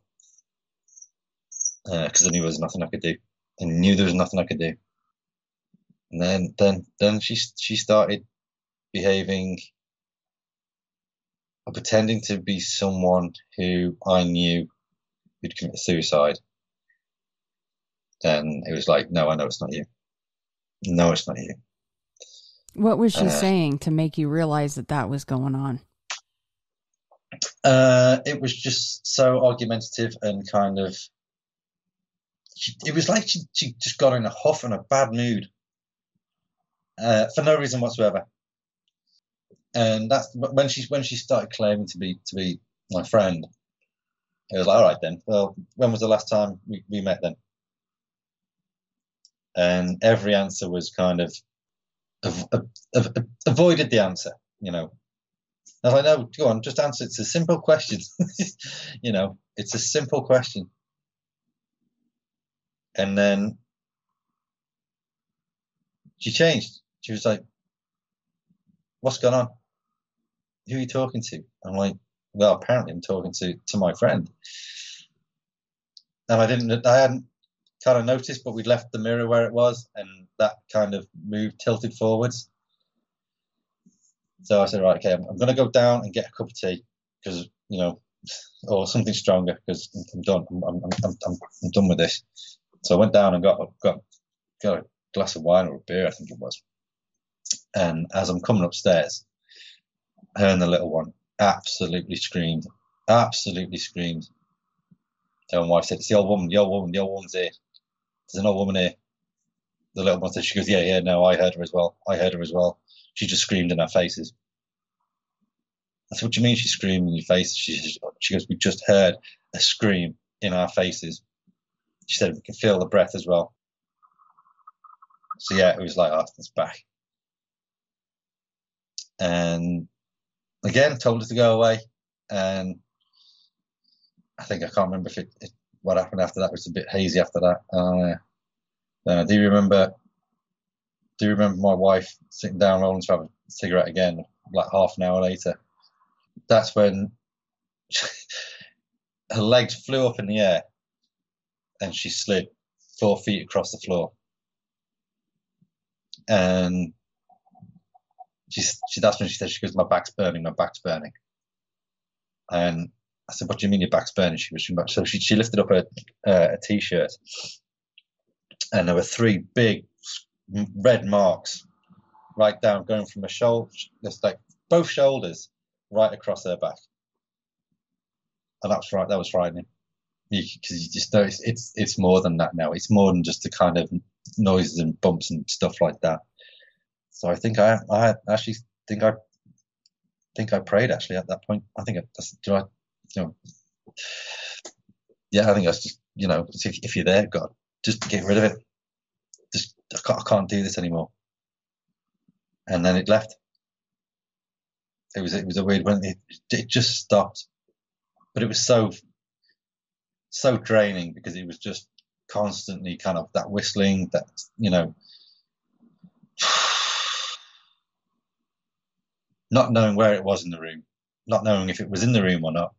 because uh, I knew there was nothing I could do. I knew there was nothing I could do. And then then then she she started behaving or pretending to be someone who I knew who'd committed suicide. And it was like, no, I know it's not you. No, it's not you. What was she uh, saying to make you realize that that was going on? Uh, it was just so argumentative and kind of. She, it was like she, she just got in a huff and a bad mood uh, for no reason whatsoever. And that's when she when she started claiming to be to be my friend. It was like, all right then. Well, when was the last time we, we met then? And every answer was kind of av- av- avoided the answer. You know, I was like, no, go on, just answer. It's a simple question. you know, it's a simple question. And then she changed. She was like, what's going on? Who are you talking to? I'm like, well, apparently I'm talking to, to my friend. And I didn't, I hadn't kind of noticed, but we'd left the mirror where it was, and that kind of moved, tilted forwards. So I said, right, okay, I'm, I'm going to go down and get a cup of tea because you know, or something stronger because I'm done. I'm, I'm, I'm, I'm, I'm done with this. So I went down and got got got a glass of wine or a beer, I think it was. And as I'm coming upstairs, her and the little one absolutely screamed, absolutely screamed. So my wife said, "It's the old woman, the old woman, the old woman's here. There's an old woman here." The little one said, "She goes, yeah, yeah, no, I heard her as well. I heard her as well. She just screamed in our faces." I said, "What do you mean she screamed in your face?" She she goes, "We just heard a scream in our faces." She said, "We can feel the breath as well." So yeah, it was like, "Oh, it's back." And again, told her to go away, and I think I can't remember if it, it what happened after that. Was a bit hazy after that. Uh, uh, do you remember? Do remember my wife sitting down rolling to have a cigarette again, like half an hour later? That's when her legs flew up in the air, and she slid four feet across the floor. And she, she that's when she said, "She goes, my back's burning, my back's burning." And I said, "What do you mean your back's burning?" She was so she she lifted up a uh, a t-shirt, and there were three big red marks right down, going from her shoulder, just like both shoulders, right across her back. And that's right. That was frightening because you, you, just know it's, it's it's more than that now. It's more than just the kind of noises and bumps and stuff like that. So I think I I actually think I think I prayed actually at that point. I think I, do I you know yeah I think that's just you know if, if you're there God just get rid of it. Just I can't, I can't do this anymore. And then it left. It was it was a weird when it, it just stopped, but it was so so draining because it was just constantly kind of that whistling that you know not knowing where it was in the room, not knowing if it was in the room or not,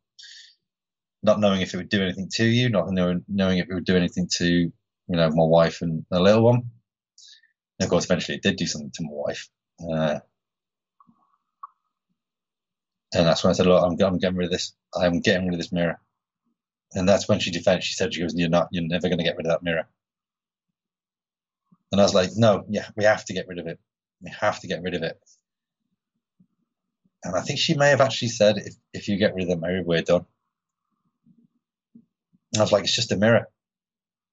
not knowing if it would do anything to you, not knowing, if it would do anything to you know, my wife and the little one. And of course, eventually it did do something to my wife. Uh, and that's when I said, look, I'm, I'm getting rid of this. I'm getting rid of this mirror. And that's when she defended. She said, she goes, you're not, you're never going to get rid of that mirror. And I was like, no, yeah, we have to get rid of it. We have to get rid of it. And I think she may have actually said, if, if you get rid of the mirror, we're done. And I was like, it's just a mirror.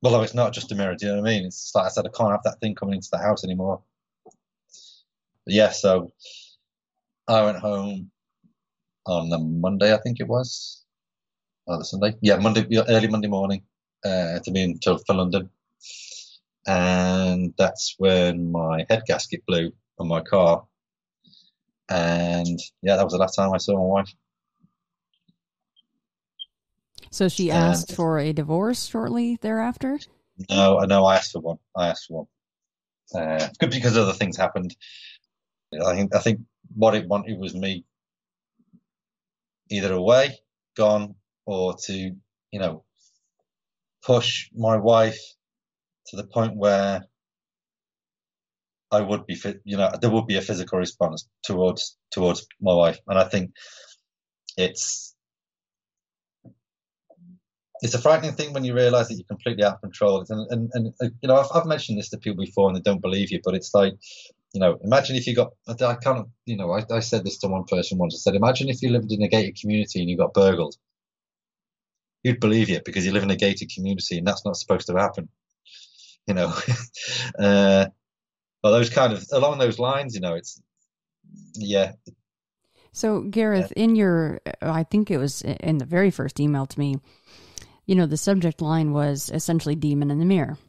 Although it's not just a mirror, do you know what I mean? It's like I said, I can't have that thing coming into the house anymore. But yeah, so I went home on the Monday, I think it was, or the Sunday. Yeah, Monday, early Monday morning, uh, to be in for London, and that's when my head gasket blew on my car, and yeah, that was the last time I saw my wife. So she asked for a divorce shortly thereafter. No, I know. I asked for one. I asked for one. Uh, good because other things happened. I think I think what it wanted was me either away, gone, or to you know push my wife to the point where I would be fit. You know, there would be a physical response towards towards my wife, and I think it's it's a frightening thing when you realize that you're completely out of control. And, and, and you know, I've, I've mentioned this to people before and they don't believe you, but it's like, you know, imagine if you got, I kind of, you know, I, I said this to one person once. I said, imagine if you lived in a gated community and you got burgled. You'd believe you because you live in a gated community and that's not supposed to happen. You know, uh, well, those kind of, along those lines, you know, it's, yeah. So, Gareth, in your, I think it was in the very first email to me, you know, the subject line was essentially demon in the mirror.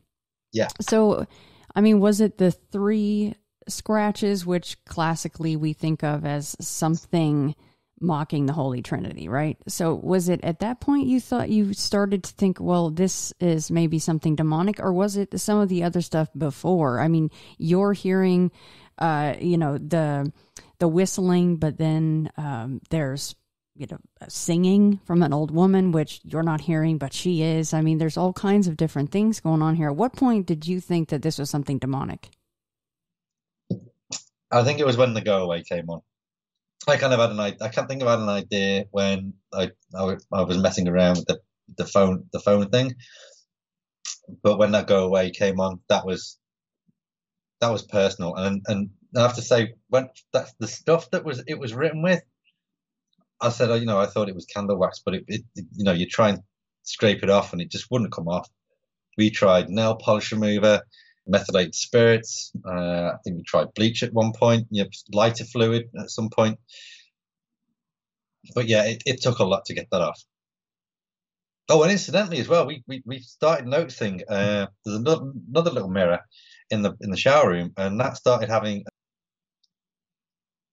Yeah. So, I mean, was it the three scratches, which classically we think of as something mocking the Holy Trinity, right? So, was it at that point you thought you started to think, well, this is maybe something demonic, or was it some of the other stuff before? I mean, you're hearing, uh, you know, the the whistling, but then um, there's you know, uh, singing from an old woman, which you're not hearing, but she is. I mean, there's all kinds of different things going on here. At what point did you think that this was something demonic? I think it was when the go away came on. I kind of had an idea. I can't think about an idea when I, I, I was messing around with the the phone the phone thing, but when that go away came on, that was that was personal, and and I have to say, when that's the stuff that was it was written with, I said, oh, you know, I thought it was candle wax, but it, it, you know, you try and scrape it off and it just wouldn't come off. We tried nail polish remover, methylated spirits. Uh, I think we tried bleach at one point, you know, lighter fluid at some point. But yeah, it, it took a lot to get that off. Oh, and incidentally as well, we we, we started noticing uh, there's another, another little mirror in the in the shower room, and that started having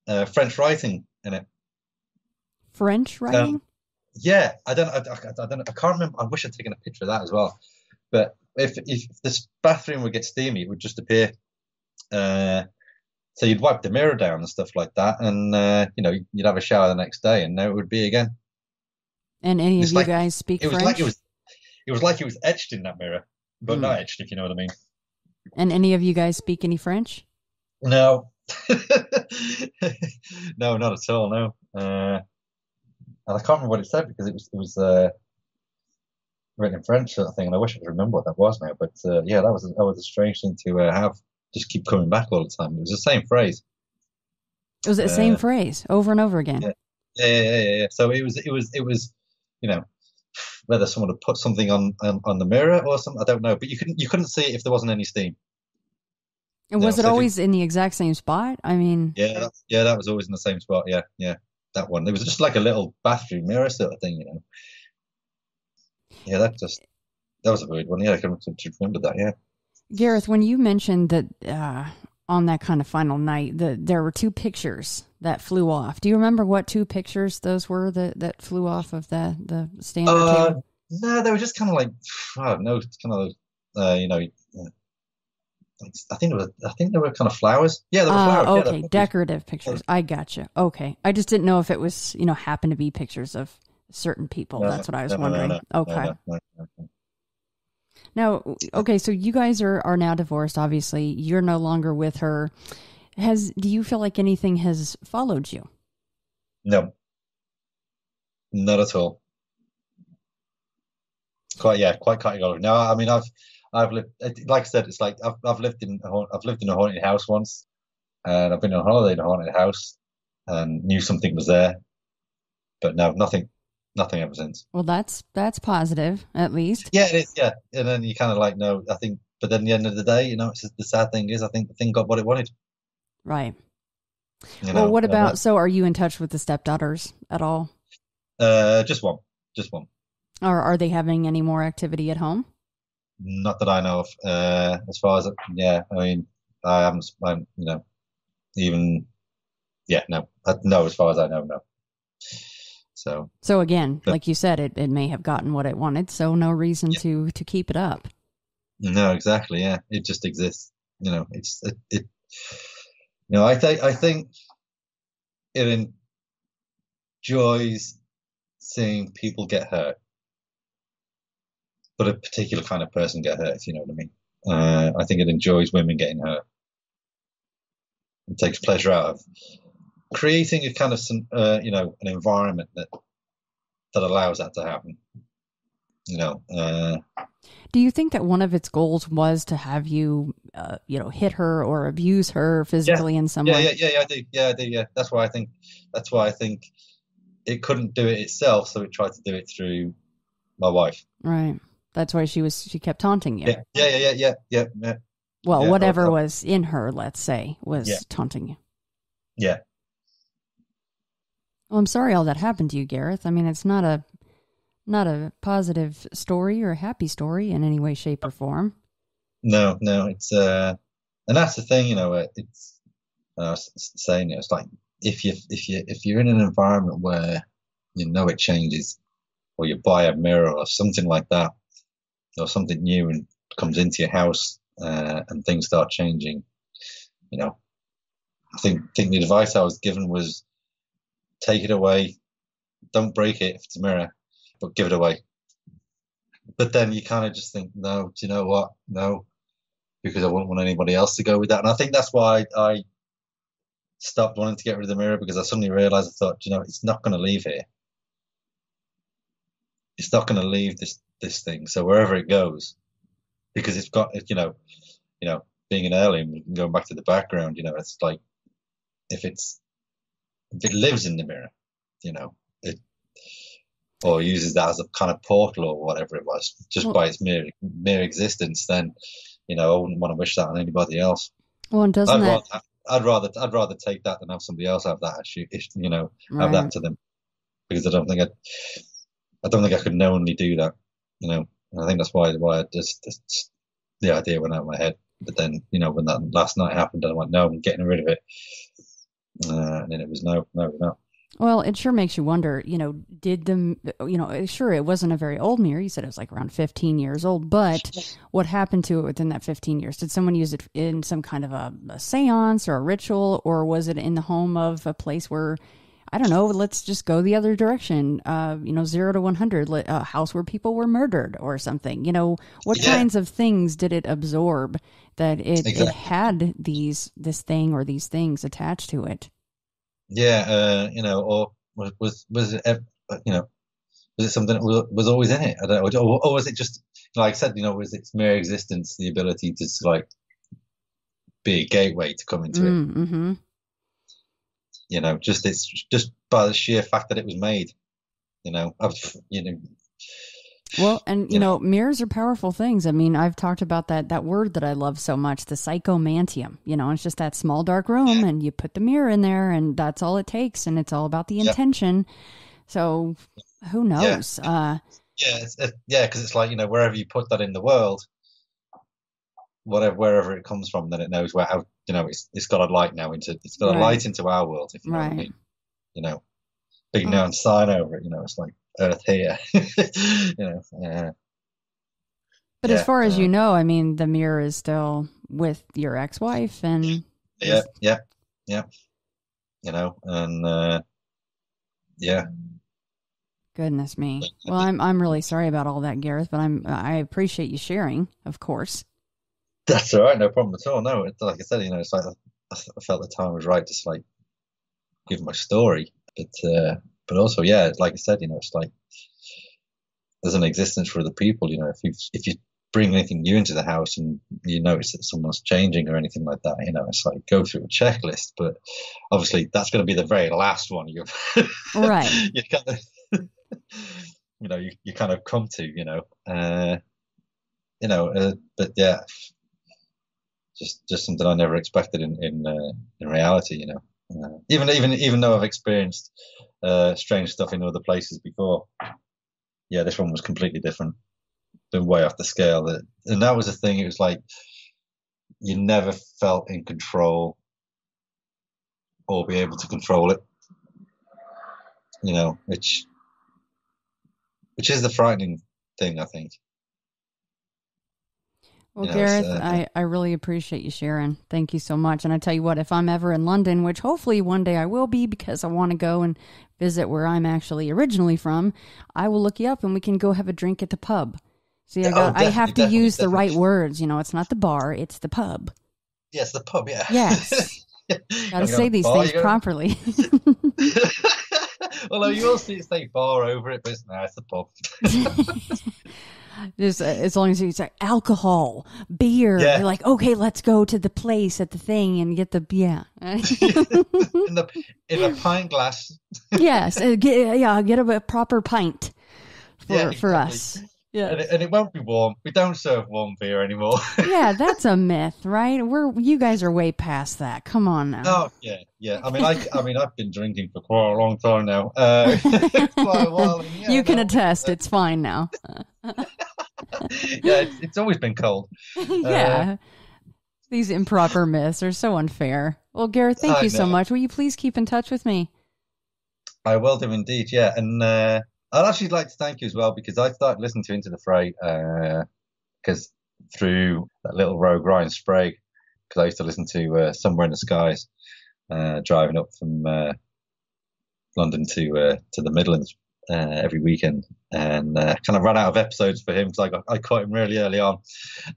uh, French writing in it. French writing? Um, yeah, I don't, I, I, don't, I can't remember. I wish I'd taken a picture of that as well. But if if this bathroom would get steamy, it would just appear. Uh, so you'd wipe the mirror down and stuff like that, and uh, you know you'd have a shower the next day, and there it would be again. And any it's of like, you guys speak it was French? Like it was, it was like it was etched in that mirror, but mm. not etched, if you know what I mean. And any of you guys speak any French? No, no, not at all. No, uh, and I can't remember what it said because it was it was uh, written in French sort of thing, and I wish I could remember what that was now. But uh, yeah, that was that was a strange thing to uh, have. Just keep coming back all the time. It was the same phrase. It was it the same uh, phrase over and over again? Yeah. Yeah, yeah, yeah, yeah. So it was, it was, it was, you know, whether someone had put something on, on, on the mirror or something, I don't know. But you couldn't you couldn't see it if there wasn't any steam. And was no, it so always in the exact same spot? I mean, yeah, that, yeah, that was always in the same spot. Yeah, yeah, that one. It was just like a little bathroom mirror sort of thing, you know. Yeah, that just that was a weird one. Yeah, I can remember that. Yeah. Gareth, when you mentioned that uh, on that kind of final night, that there were two pictures that flew off. Do you remember what two pictures those were that, that flew off of the the standard uh. No, they were just kind of like I don't know, kind of uh, you know. I think it was. I think there were kind of flowers. Yeah, they were uh, flowers. Okay, yeah, decorative pictures. I gotcha. Okay, I just didn't know if it was you know happened to be pictures of certain people. No, That's what I was no, wondering. No, okay. Now, okay, so you guys are are now divorced. Obviously, you're no longer with her. Has do you feel like anything has followed you? No, not at all. Quite yeah, quite categorically. No, I mean I've I've lived like I said, it's like I've I've lived in I've lived in a haunted house once, and I've been on holiday in a haunted house, and knew something was there, but no, nothing, nothing ever since. Well, that's that's positive at least. Yeah, it is. Yeah, and then you kind of like no, I think, but then the end of the day, you know, it's just, the sad thing is, I think the thing got what it wanted. Right. You well, know, what about? so, are you in touch with the stepdaughters at all? Uh, just one, just one. Or are they having any more activity at home? Not that I know of. Uh, as far as yeah, I mean, I haven't. I'm, you know, even yeah, no, no. As far as I know, no. So. So again, but, like you said, it, it may have gotten what it wanted, so no reason yeah. to to keep it up. No, exactly. Yeah, it just exists. You know, it's it. it you know, I think I think it enjoys seeing people get hurt, but a particular kind of person get hurt. If you know what I mean. Uh, I think it enjoys women getting hurt. It takes pleasure out of creating a kind of uh, you know, an environment that that allows that to happen. You know, uh, do you think that one of its goals was to have you, uh, you know, hit her or abuse her physically yeah, in some yeah, way? Yeah, yeah, yeah, I do. Yeah, I do. Yeah, that's why I think. That's why I think it couldn't do it itself, so it tried to do it through my wife. Right. That's why she was. She kept taunting you. Yeah, yeah, yeah, yeah, yeah. yeah. Well, yeah, whatever oh, oh. was in her, let's say, was yeah. taunting you. Yeah. Well, I'm sorry all that happened to you, Gareth. I mean, it's not a not a positive story or a happy story in any way, shape, or form. No, no, it's uh, and that's the thing, you know. Uh, it's I was saying it, it's like if you if you if you're in an environment where you know it changes, or you buy a mirror or something like that, or something new and comes into your house uh, and things start changing, you know, I think think the advice I was given was take it away, don't break it if it's a mirror, but give it away. But then you kind of just think, no, do you know what? No, because I wouldn't want anybody else to go with that. And I think that's why I stopped wanting to get rid of the mirror because I suddenly realized I thought, you know, it's not going to leave here. It's not going to leave this this thing. So wherever it goes, because it's got, you know, you know, being an alien, going back to the background, you know, it's like if it's if it lives in the mirror, you know, it or uses that as a kind of portal or whatever it was, just Well- by its mere mere existence, then you know I wouldn't want to wish that on anybody else. Well, and doesn't I'd rather, I'd rather I'd rather take that than have somebody else have that issue, you know, have right. that to them, because I don't think I, I don't think I could knowingly do that, you know. And I think that's why why just, just the idea went out of my head. But then you know when that last night happened, I went no, I'm getting rid of it, uh, and then it was no, no, no. Well, it sure makes you wonder, you know, did the, you know, sure, it wasn't a very old mirror. You said it was like around 15 years old, but what happened to it within that 15 years? Did someone use it in some kind of a, a seance or a ritual, or was it in the home of a place where, I don't know, let's just go the other direction, uh, you know, zero to 100, a house where people were murdered or something? You know, what Yeah. kinds of things did it absorb that it, it had these, this thing or these things attached to it? Yeah, uh, you know, or was was was it you know was it something that was, was always in it? I don't know, or, or was it just like I said, you know, was its mere existence the ability to like be a gateway to come into it? Mm, mm-hmm. You know, just it's just by the sheer fact that it was made. You know, I've you know, Well, and you Yeah. know, mirrors are powerful things. I mean, I've talked about that that word that I love so much, the psychomantium. You know, it's just that small dark room, and you put the mirror in there, and that's all it takes, and it's all about the Yeah. intention. So, who knows? Uh, yeah, it's, it, yeah, because it's like you know, wherever you put that in the world, whatever wherever it comes from, then it knows where how you know it's it's got a light now into it's got a light into our world, if you know what I mean. You know, big Oh. neon sign over it. You know, it's like Earth here. you know, uh, but as far as uh, you know, I mean, the mirror is still with your ex-wife, and yeah, yeah, yeah. You know, and uh, yeah, goodness me. Well, I'm I'm really sorry about all that, Gareth, but I'm I appreciate you sharing, of course. That's all right, no problem at all. No, like I said, you know, it's like I, felt the time was right to like give my story, but uh, but also, yeah, like I said, you know, it's like there's an existence for other people. You know, if you if you bring anything new into the house and you notice that someone's changing or anything like that, you know, it's like go through a checklist. But obviously, that's going to be the very last one you Right. you kind of you know you, you kind of come to you know uh, you know uh, but yeah just just something I never expected in in uh, in reality you know. Uh, even even even though I've experienced uh, strange stuff in other places before yeah this one was completely different. Been way off the scale and that was the thing it was like you never felt in control or be able to control it. You know which which is the frightening thing i think Well, You know, Gareth, uh, I, I really appreciate you sharing. Thank you so much. And I tell you what, if I'm ever in London, which hopefully one day I will be because I want to go and visit where I'm actually originally from, I will look you up and we can go have a drink at the pub. See, I got oh, I have to use the right words. You know, it's not the bar, it's the pub. yes the pub yeah Yes. Gotta Got to go say these bar, things properly. although you will see it say bar over it but it's, nah, it's the pub Just uh, as long as you say alcohol, beer, Yeah. you're like, okay, let's go to the place at the thing and get the yeah. in the in a pint glass yes, uh, get, yeah, get a, proper pint for Yeah, for us. Yeah, and it, and it won't be warm we don't serve warm beer anymore yeah, that's a myth, right? We're you guys are way past that. Come on now. oh yeah yeah i mean i i mean i've been drinking for quite a long time now uh quite a while yeah, you can no, attest. It's fine now. yeah it's, it's always been cold yeah. These improper myths are so unfair. Well, Gareth, thank I you so much. Will you please keep in touch with me? I will do indeed, yeah. And uh, I'd actually like to thank you as well because I started listening to Into the Fray because through that little Rogue Ryan Sprague, because I used to listen to uh, Somewhere in the Skies uh, driving up from uh, London to uh, to the Midlands uh, every weekend, and uh, kind of ran out of episodes for him because I got I caught him really early on,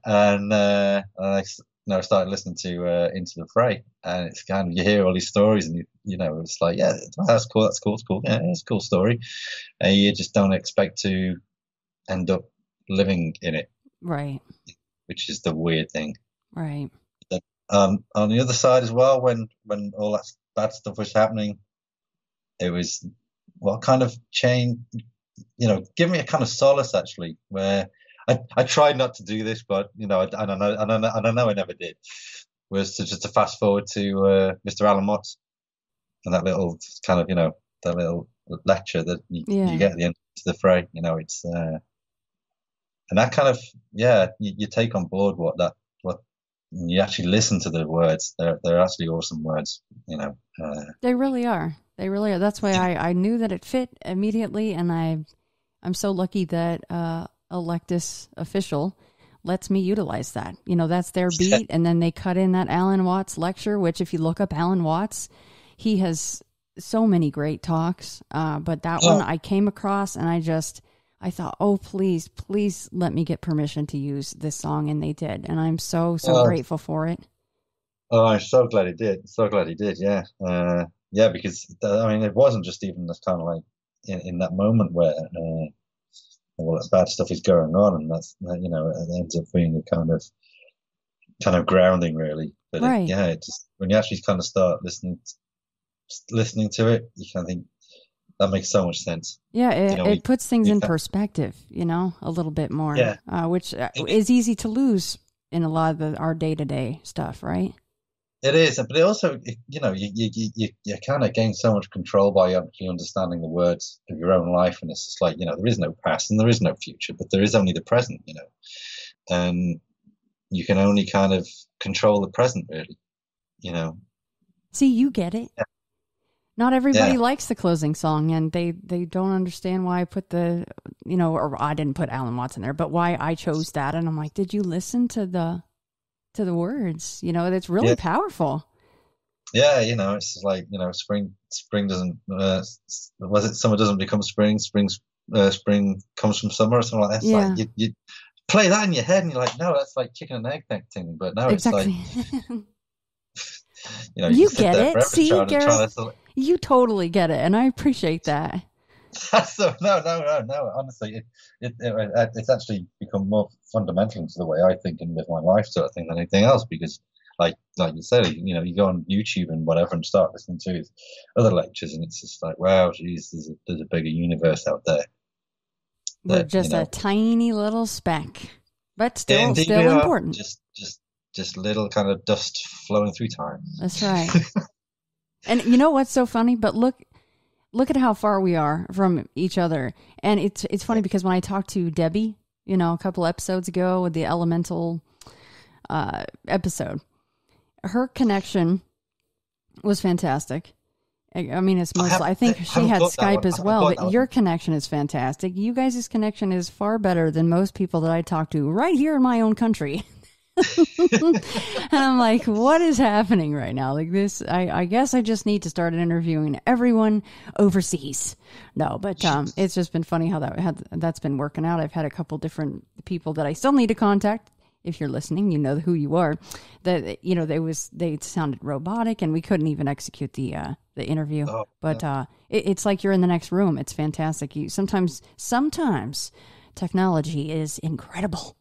and uh, I you know, started listening to uh, Into the Fray, and it's kind of you hear all these stories, and you, you know it's like yeah, that's cool, that's cool, it's cool, yeah, it's a cool story, and you just don't expect to end up living in it, Right, which is the weird thing. right. um, on the other side as well, when when all that bad stuff was happening, it was what kind of chain, you know, give me a kind of solace actually, where I, I tried not to do this, but you know, and I don't know, I know, and I know I never did, was to just to fast forward to uh, Mr. Alan Watts and that little kind of, you know, that little lecture that you, Yeah. you get at the end of the fray. You know, it's uh, and that kind of yeah, you, you take on board what that what you actually listen to the words. They're they're actually awesome words. You know, uh, They really are. They really are. That's why I, I knew that it fit immediately, and I I'm so lucky that uh, Electus official lets me utilize that. You know, that's their beat, and then they cut in that Alan Watts lecture. Which, if you look up Alan Watts, he has so many great talks. Uh, but that Oh. one I came across, and I just I thought, oh please, please let me get permission to use this song, and they did, and I'm so so Oh. grateful for it. Oh, I'm so glad he did. So glad he did. Yeah, uh, yeah. Because uh, I mean, it wasn't just even this kind of like in, in that moment where uh, all that bad stuff is going on, and that's that, you know it ends up being a kind of kind of grounding, really. But Right. it, yeah, it just when you actually kind of start listening listening to it, you kind of think that makes so much sense. Yeah, it, You know, it puts things in fa- perspective, you know, a little bit more, Yeah. uh, which is easy to lose in a lot of the, our day to day stuff, right? It is, but it also, you know, you you you, you, kind of gain so much control by actually understanding the words of your own life, and it's just like, you know, there is no past and there is no future, but there is only the present, you know, and you can only kind of control the present, really, you know. See, you get it. Not everybody Yeah. likes the closing song, and they they don't understand why I put the, you know, or I didn't put Alan Watts in there, but why I chose that, and I'm like, did you listen to the to the words? You know, it's really Yeah. powerful. Yeah, you know, it's like, you know, spring spring doesn't, uh, was it summer doesn't become spring, spring's uh, spring comes from summer or something like that. It's Yeah. like you, you play that in your head, and you're like, no, that's like chicken and egg thing, but no, it's exactly. like. You know, You sit get it. See, Gareth? to you totally get it, and I appreciate that. no, no, no, no. Honestly, it, it, it uh, it's actually become more fundamental to the way I think and live my life, sort of thing, than anything else. Because, like, like you said, you know, you go on YouTube and whatever and start listening to other lectures, and it's just like, wow, geez, there's a, there's a bigger universe out there. We're just you know- a tiny little speck, but still, Indeed still important. Just, just, just little kind of dust flowing through time. That's right. and you know what's so funny? But look, look at how far we are from each other. And it's it's funny because when I talked to Debbie, you know, a couple episodes ago with the elemental uh, episode, her connection was fantastic. I mean, it's I I think she had Skype as well, but your connection is fantastic. You guys' connection is far better than most people that I talk to right here in my own country. and I'm like, what is happening right now? Like this, I, I guess I just need to start interviewing everyone overseas. No, but um, it's just been funny how that had, that's been working out. I've had a couple different people that I still need to contact. If you're listening, you know who you are. That you know they was they sounded robotic, and we couldn't even execute the uh, the interview. Oh, but uh, it, it's like you're in the next room. It's fantastic. You sometimes sometimes technology is incredible.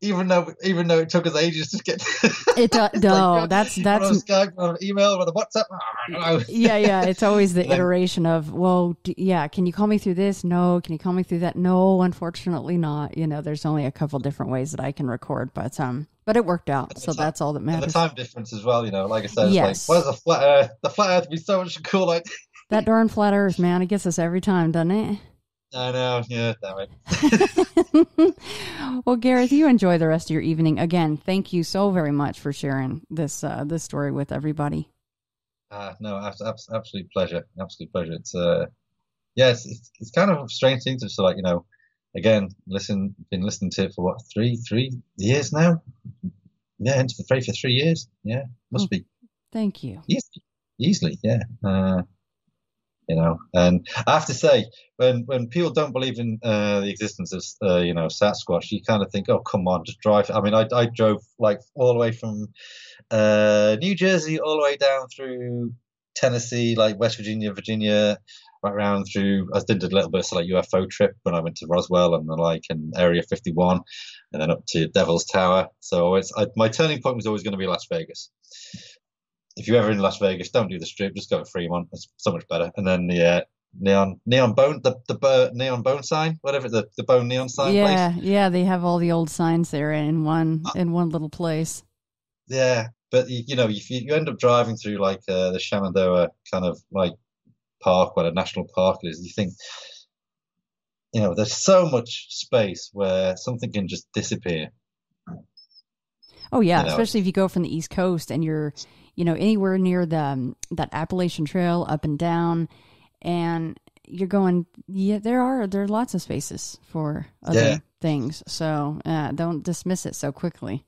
Even though, even though it took us ages to get. It It's no, like, that's that's Skype, on email, on WhatsApp. I don't yeah, yeah. It's always the iteration of, well, d- yeah. Can you call me through this? No. Can you call me through that? No. Unfortunately, not. You know, there's only a couple different ways that I can record, but um, but it worked out, so time- that's all that And the time difference as well, you know, like I said, it's Yes. like, where's the flat Earth? The flat Earth would be so much cool. Like, That darn flat Earth, man, it gets us every time, doesn't it? I know, yeah, that way. well, Gareth, you enjoy the rest of your evening. Again, thank you so very much for sharing this uh, this story with everybody. Uh, no, abs- abs- absolute pleasure, absolute pleasure. It's uh, yeah, it's, it's kind of a strange thing to so like you know, again, listen, been listening to it for what three three years now. Yeah, into the fray for three years. Yeah, must Hmm. be Thank you. easily, easily, yeah. Uh, you know, and I have to say, when when people don't believe in uh, the existence of uh, you know Sasquatch, you kind of think, oh, come on, just drive. I mean, I I drove like all the way from uh, New Jersey all the way down through Tennessee, like West Virginia, Virginia, right around through. I did a little bit of like UFO trip when I went to Roswell and the like, and Area 51. and then up to Devil's Tower. So it's I, my turning point was always going to be Las Vegas. If you're ever in Las Vegas, don't do the strip, just go to Fremont. It's so much better. And then the uh, neon neon bone the the uh, neon bone sign, whatever the the bone neon sign. Yeah, place. yeah, they have all the old signs there in one in one little place. Yeah, but you, you know, if you, you end up driving through like uh, the Shenandoah kind of like park, what a national park it is, you think, you know, there's so much space where something can just disappear. Oh yeah, You know. especially if you go from the East Coast and you're, you know, anywhere near the um, that Appalachian Trail up and down, and you're going. Yeah, there are there are lots of spaces for other Yeah. things. So uh, don't dismiss it so quickly.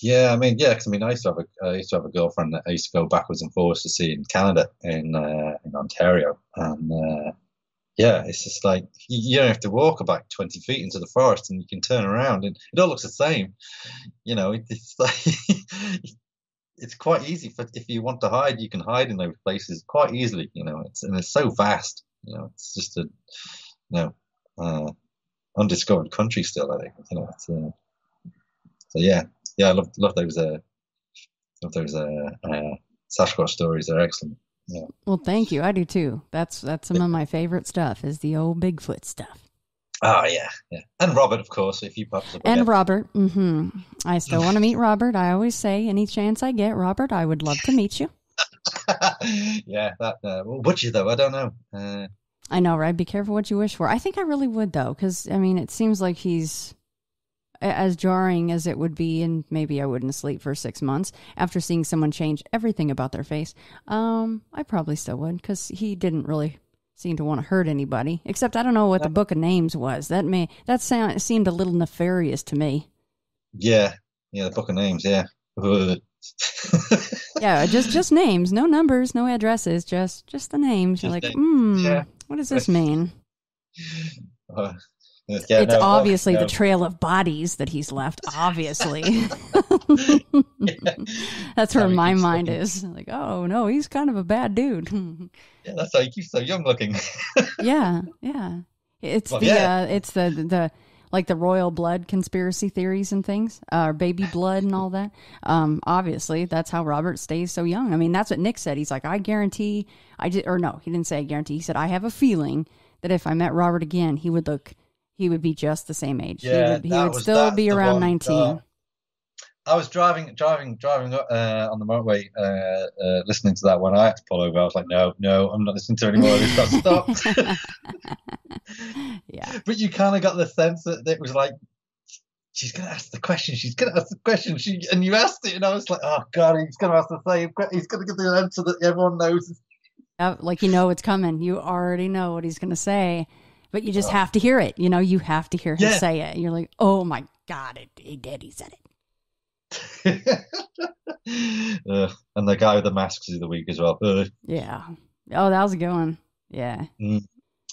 Yeah, I mean, yeah, because I mean, I used to have a, I used to have a girlfriend that I used to go backwards and forwards to see in Canada, in uh, in Ontario, and uh, yeah, it's just like you, you don't have to walk about twenty feet into the forest, and you can turn around, and it all looks the same. You know, it, it's like it's quite easy for if you want to hide, you can hide in those places quite easily. You know, it's and it's so vast. You know, it's just a you know uh, undiscovered country still. I think you know. It's, uh, so yeah, yeah, I love love those uh, love those uh, uh, Sasquatch stories. They're excellent. Yeah. Well, thank you. I do too. That's that's some of my favorite stuff. Is the old Bigfoot stuff. Oh yeah, yeah. And Robert, of course, if you pops up And again. Robert. hmm I still want to meet Robert. I always say, any chance I get, Robert, I would love to meet you. yeah, that. Uh, would you though? I don't know. Uh, I know, right? Be careful what you wish for. I think I really would, though, because I mean, it seems like he's as jarring as it would be, and maybe I wouldn't sleep for six months after seeing someone change everything about their face. Um, I probably still would, because he didn't really seem to want to hurt anybody. Except I don't know what the book of names was. That may that sound seemed a little nefarious to me. yeah, yeah. The book of names. Yeah. Yeah, just just names, no numbers, no addresses, just just the names. You're like, hmm, yeah. what does this mean? Uh, yeah, it's no, obviously no. the trail of bodies that he's left. Obviously, that's where my mind is. Like, oh no, he's kind of a bad dude. Yeah, that's how he keeps so young looking. yeah, yeah. It's Well, the yeah. uh, it's the the like the royal blood conspiracy theories and things, uh, baby blood and all that. Um, obviously, that's how Robert stays so young. I mean, that's what Nick said. He's like, I guarantee, I did, or no, he didn't say I guarantee. He said, I have a feeling that if I met Robert again, he would look, he would be just the same age. he Yeah, would, he would still be around one. nineteen. Uh, I was driving, driving, driving uh, on the motorway, uh, uh, listening to that one. I had to pull over. I was like, "No, no, I'm not listening to it anymore. This got to stop." yeah, but you kind of got the sense that it was like, she's going to ask the question. She's going to ask the question. She and you asked it, and I was like, "Oh God, he's going to ask the same. He's going to give the answer that everyone knows." Like you know it's coming. You already know what he's going to say, but you just Oh. have to hear it. You know, you have to hear him Yeah. say it. You're like, oh my god, it, he did. He said it. Ugh, and the guy with the masks is the week as well. Ugh. Yeah. Oh, that was a good one. Yeah,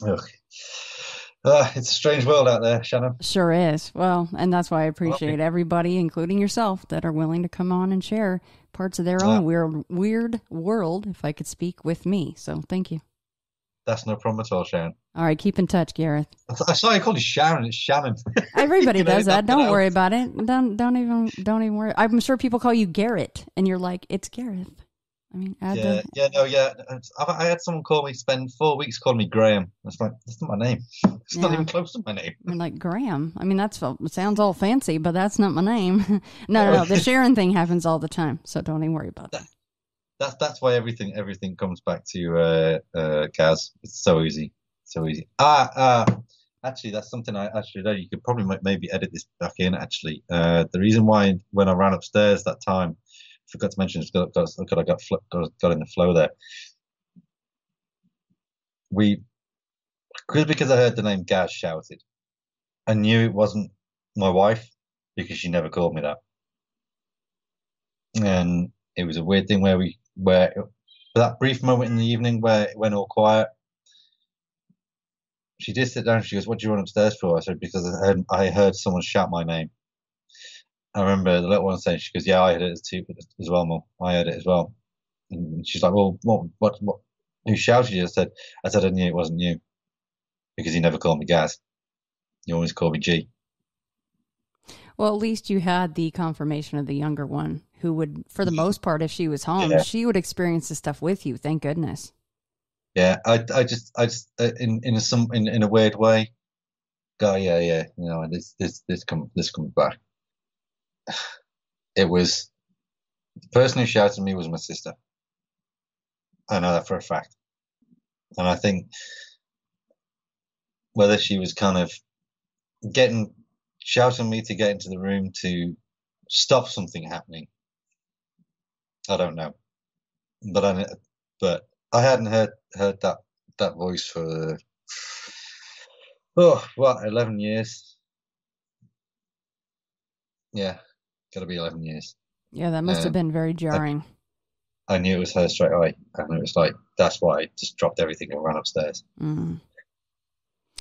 Ugh. Uh, it's a strange world out there, Shannon. sure is. Well, and that's why I appreciate everybody, including yourself, that are willing to come on and share parts of their own weird, weird world, if I could speak with me. So thank you. That's no problem at all, Sharon. All right, keep in touch, Gareth. I, I saw you called you Sharon. It's Shannon. Everybody You know, does that. Don't worry about it. Don't don't even don't even worry. I'm sure people call you Garrett, and you're like, it's Gareth. I mean, add Yeah, the, yeah, no, yeah. I, I had someone call me, spend four weeks calling me Graham. That's like, that's not my name. It's not even close to my name. I mean, like Graham. I mean, that's sounds all fancy, but that's not my name. no, no, no. The Sharon thing happens all the time, so don't even worry about that. That's that's why everything everything comes back to uh, uh, Gaz. It's so easy, so easy. Ah, ah. Actually, that's something I actually know. You could probably maybe edit this back in. Actually, uh, the reason why when I ran upstairs that time, forgot to mention, got I got, got got in the flow there. We, because because I heard the name Gaz shouted, I knew it wasn't my wife because she never called me that. And it was a weird thing where we where for that brief moment in the evening where it went all quiet. She did sit down. She goes, "What do you run upstairs for?" I said, "Because I heard, I heard someone shout my name." I remember the little one saying, "She goes, yeah, I heard it too as well, Mum. I heard it as well." And she's like, "Well, what, what, what? Who shouted you?" I said, "I said I knew it wasn't you because you never called me Gaz. You always called me G." Well, at least you had the confirmation of the younger one who would, for the most part, if she was home, Yeah. she would experience the stuff with you. Thank goodness. Yeah, I, I just, I just, uh, in, in a some, in, in a weird way, go, yeah, yeah, you know, this, this, this come, this comes back. It was the person who shouted at me was my sister. I know that for a fact, and I think whether she was kind of getting shouting me to get into the room to stop something happening, I don't know, but I, but I hadn't heard heard that that voice for oh what eleven years. Yeah, gotta be eleven years. Yeah, that must have Um, been very jarring. I knew it was her straight away, and it was like that's why I just dropped everything and ran upstairs. Mm.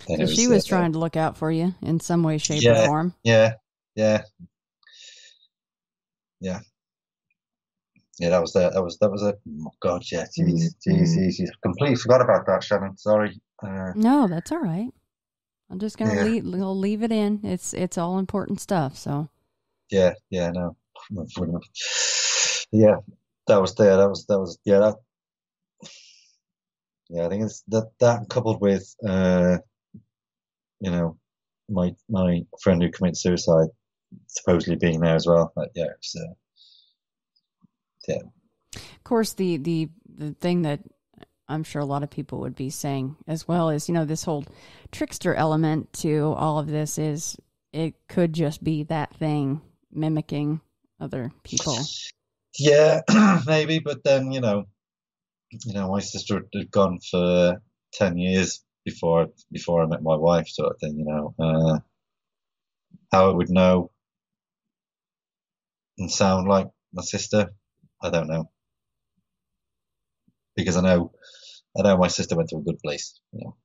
And So she was uh, trying to look out for you in some way, shape, Yeah. or form. Yeah, yeah, yeah, yeah. That was the, that was that was a oh God, yeah. Jeez, jeez, jeez, jeez. Completely forgot about that, Shannon. Sorry. Uh, No, that's all right. I'm just gonna Yeah. leave, we'll leave it in. It's it's all important stuff. So yeah, yeah, no. Yeah, that was there. That was that was yeah. That yeah. I think it's that that coupled with uh, you know, my my friend who committed suicide supposedly being there as well. Like, yeah, it's, uh, yeah. Of course, the the the thing that I'm sure a lot of people would be saying as well is, you know, this whole trickster element to all of this is it could just be that thing mimicking other people. Yeah, maybe, but then you know, you know, my sister had gone for ten years before before I met my wife, sort of thing. You know, uh, how it would know and sound like my sister, I don't know, because I know, I know my sister went to a good place. You know,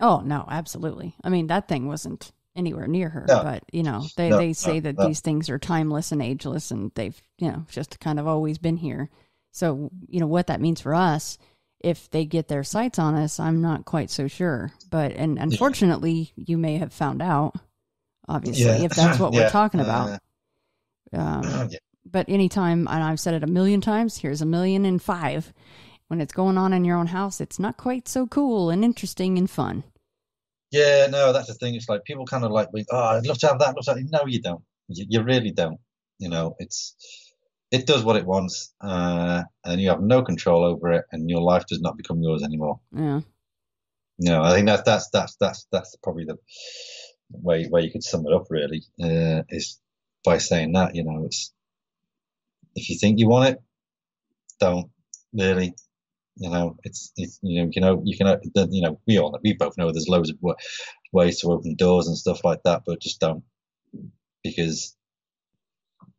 Oh no, absolutely. I mean, that thing wasn't anywhere near her, No. but you know, they No, they say no, that these things are timeless and ageless, and they've you know just kind of always been here. So you know what that means for us. If they get their sights on us, I'm not quite so sure. But and unfortunately, you may have found out. Obviously, Yeah. if that's what we're Yeah, talking about. uh, Um, yeah. But anytime, and I've said it a million times, here's a million and five. When it's going on in your own house, it's not quite so cool and interesting and fun. Yeah, no, that's the thing. It's like people kind of like, oh, I'd love to have that. Love to have... No, you don't. You, you really don't. You know, it's it does what it wants, uh, and you have no control over it, and your life does not become yours anymore. Yeah. You know, I think that's that's that's that's that's probably the way where you could sum it up. Really, uh, is by saying that. You know, it's if you think you want it, don't really. You know, it's, it's you know you know you can uh, you know we all we both know there's loads of ways to open doors and stuff like that, but just don't because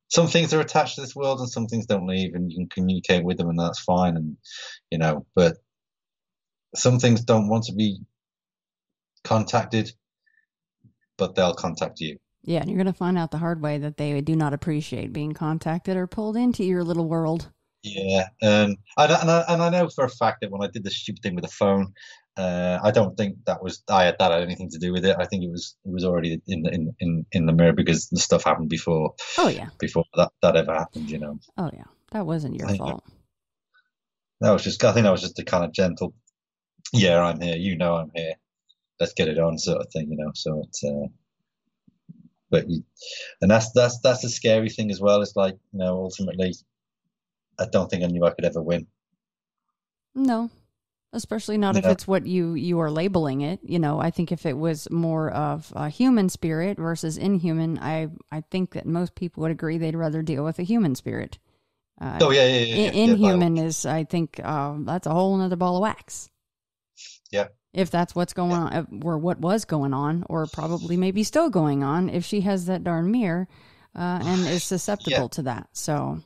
some things are attached to this world and some things don't leave, and you can communicate with them, and that's fine. And you know, but some things don't want to be contacted, but they'll contact you. Yeah, and you're going to find out the hard way that they do not appreciate being contacted or pulled into your little world. Yeah, and I, and I and I know for a fact that when I did the stupid thing with the phone, uh, I don't think that was I had that had anything to do with it. I think it was it was already in the in in, in the mirror because the stuff happened before Oh, yeah. before that that ever happened. You know, Oh, yeah. That wasn't your I fault. that was just I think that was just a kind of gentle, yeah, I'm here. You know, I'm here. Let's get it on, sort of thing. You know, so it's. Uh, but you, and that's that's that's the scary thing as well. It's like you know, ultimately, I don't think I knew I could ever win. No, especially not if it's what you you are labeling it. You know, I think if it was more of a human spirit versus inhuman, I I think that most people would agree they'd rather deal with a human spirit. Uh, Oh yeah, yeah, yeah. yeah, yeah, inhuman is, I think, uh, that's a whole another ball of wax. Yeah. If that's what's going on, uh, or what was going on, or probably maybe still going on, if she has that darn mirror uh, and is susceptible to that. So,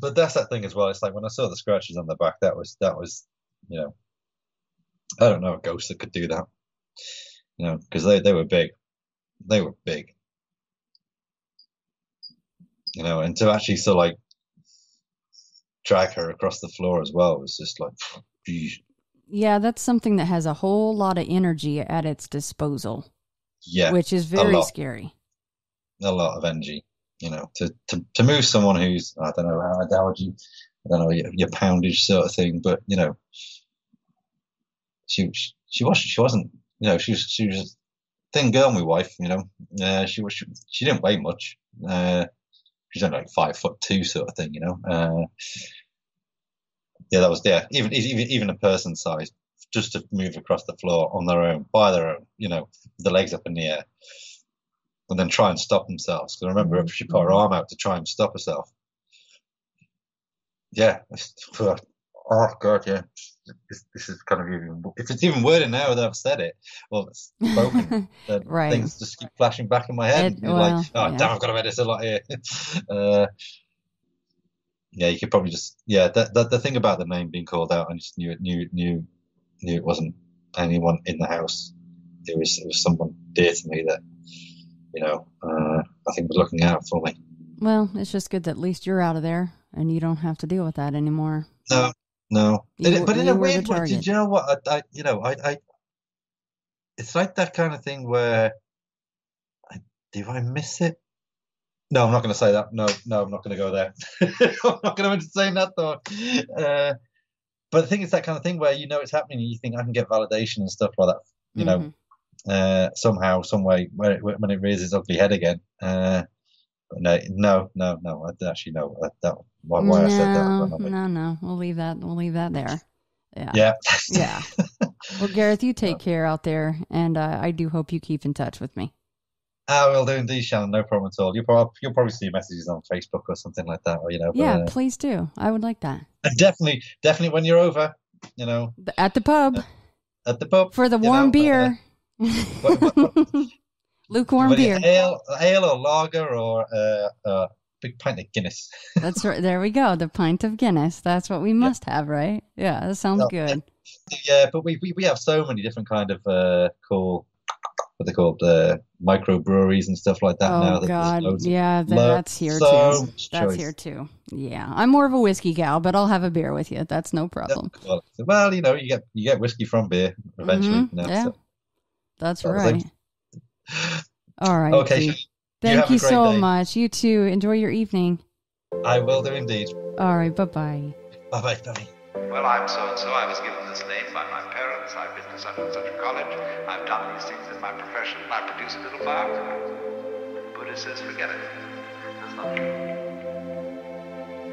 but that's that thing as well. It's like when I saw the scratches on the back, that was that was, you know, I don't know a ghost that could do that, you know, because they they were big, they were big, you know, and to actually of like drag her across the floor as well was just like, geez. Yeah, that's something that has a whole lot of energy at its disposal, yeah, which is very lot. scary. a lot of energy. You know, to to, to move someone who's I don't know how, how would you I don't know your, your poundage sort of thing, but you know, she she was she wasn't you know she was she was a thin girl, my wife. You know, uh, she was she, she didn't weigh much. Uh, she's only like five foot two sort of thing. You know. Uh, yeah, that was yeah. Even even even a person size, just to move across the floor on their own, by their own, you know, the legs up in the air, and then try and stop themselves. Because I remember if she put her arm out to try and stop herself. Yeah, oh god, yeah. This, this is kind of even if it's even worded now that I've said it, well, it's spoken. right. Things just keep flashing back in my head. It, well, like, oh yeah. damn, I've got to edit this a lot here. uh, yeah, you could probably just yeah. That, that the thing about the name being called out, I just knew it knew knew knew it wasn't anyone in the house. It was it was someone dear to me that you know uh, I think was looking out for me. Well, it's just good that at least you're out of there and you don't have to deal with that anymore. No, no. You but in a weird way, did you know what? I, I you know, I, I, it's like that kind of thing where, I, do I miss it? No, I'm not going to say that. No, no, I'm not going to go there. I'm not going to entertain that thought. Uh, but I think it's that kind of thing where you know it's happening and you think I can get validation and stuff like that. You know, Mhm. uh, somehow, some way, where it, when it rears its ugly head again. Uh, no, no, no, no. I actually know that, that why, why I said that. I no, don't know, but- no, no. We'll leave that. We'll leave that there. Yeah. Yeah. Yeah. Well, Gareth, you take care out there, and uh, I do hope you keep in touch with me. I will do indeed, Shannon. No problem at all. You'll probably you'll probably see messages on Facebook or something like that, or you know. but, Yeah, uh, please do. I would like that definitely, definitely when you're over, you know, at the pub at the pub for the warm know, beer. what- what- Lukewarm beer. ale, ale or lager or uh, uh, big pint of Guinness. That's right. There we go. The pint of Guinness. That's what we must have, right? Yeah, that sounds Yeah. good. yeah, but we, we we have so many different kind of uh, cool what they call uh, micro breweries and stuff like that now. Oh that God, yeah, th- lo- that's here so too. That's choice. here too. Yeah, I'm more of a whiskey gal, but I'll have a beer with you. That's no problem. Well, well, you know, you get you get whiskey from beer eventually. Mhm, you know, yeah. so- That's That right. All right. Okay. Thank you, so day. much. You too. Enjoy your evening. I will do indeed. All right. Bye bye. Bye bye, bye. Well, I'm so and so. I was given this name by my parents. I've been to such and such a college. I've done these things in my profession. I produce a little biography. Buddha says, forget it. There's nothing.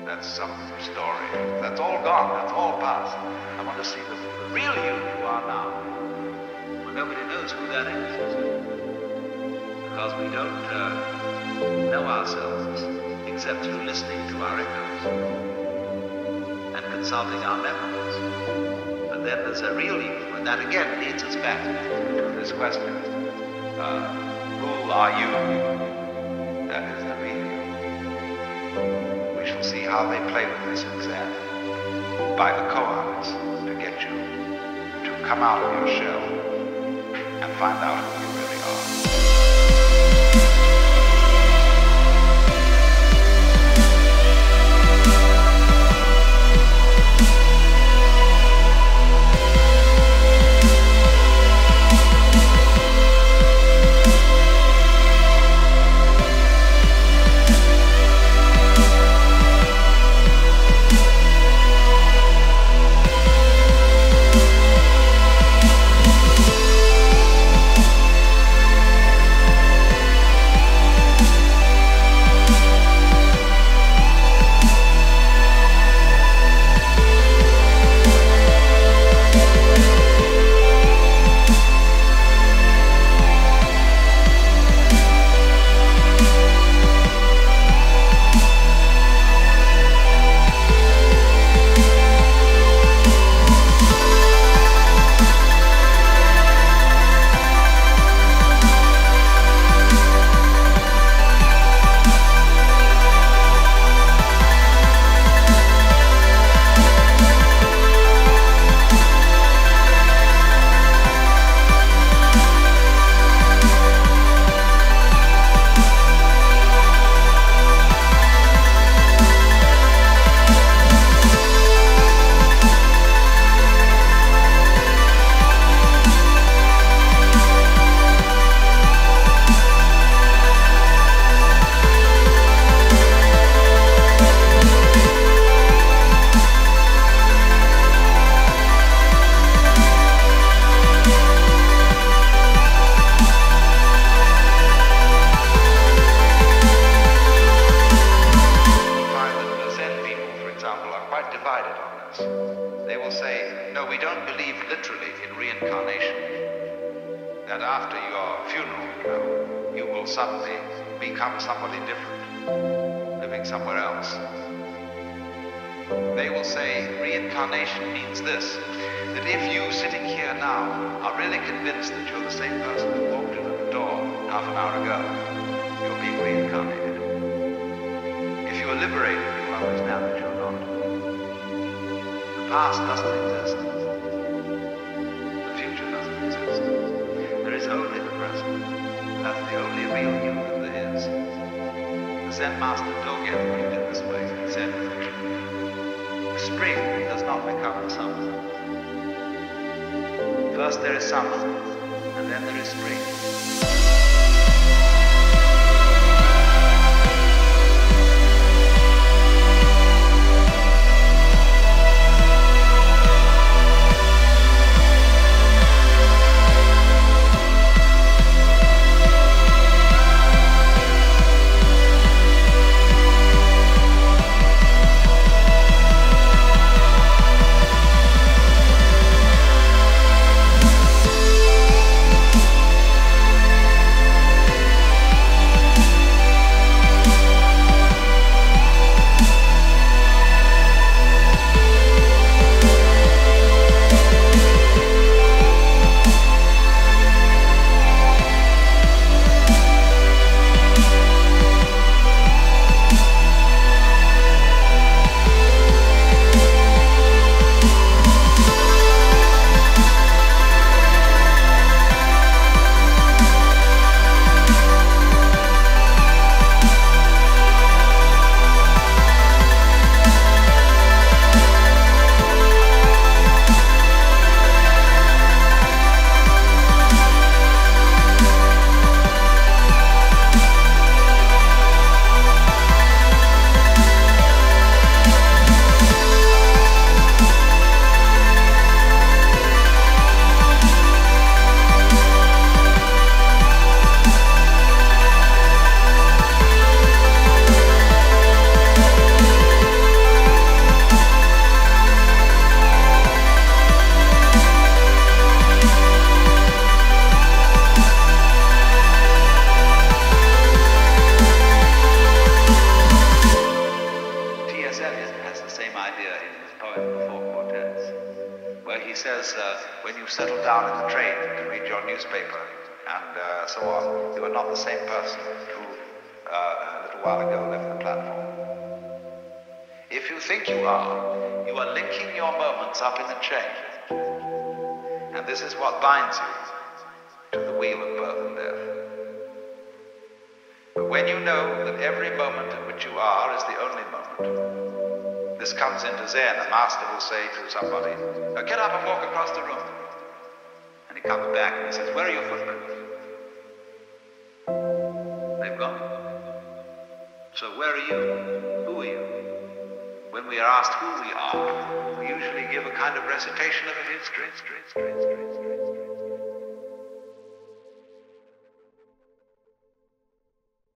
That's some story. That's all gone. That's all past. I want to see the, the real you you are now. Well, nobody knows who that is. Because we don't uh, know ourselves except through listening to our echoes and consulting our memories. But then there's a real you, and that again leads us back to this question. Uh, who are you? That is the real. We shall see how they play with this exam by the koans to get you to come out of your shell and find out who you are. and say to somebody, now get up and walk across the room. And he comes back and he says, where are your footprints? They've gone. So where are you? Who are you? When we are asked who we are, we usually give a kind of recitation of a history.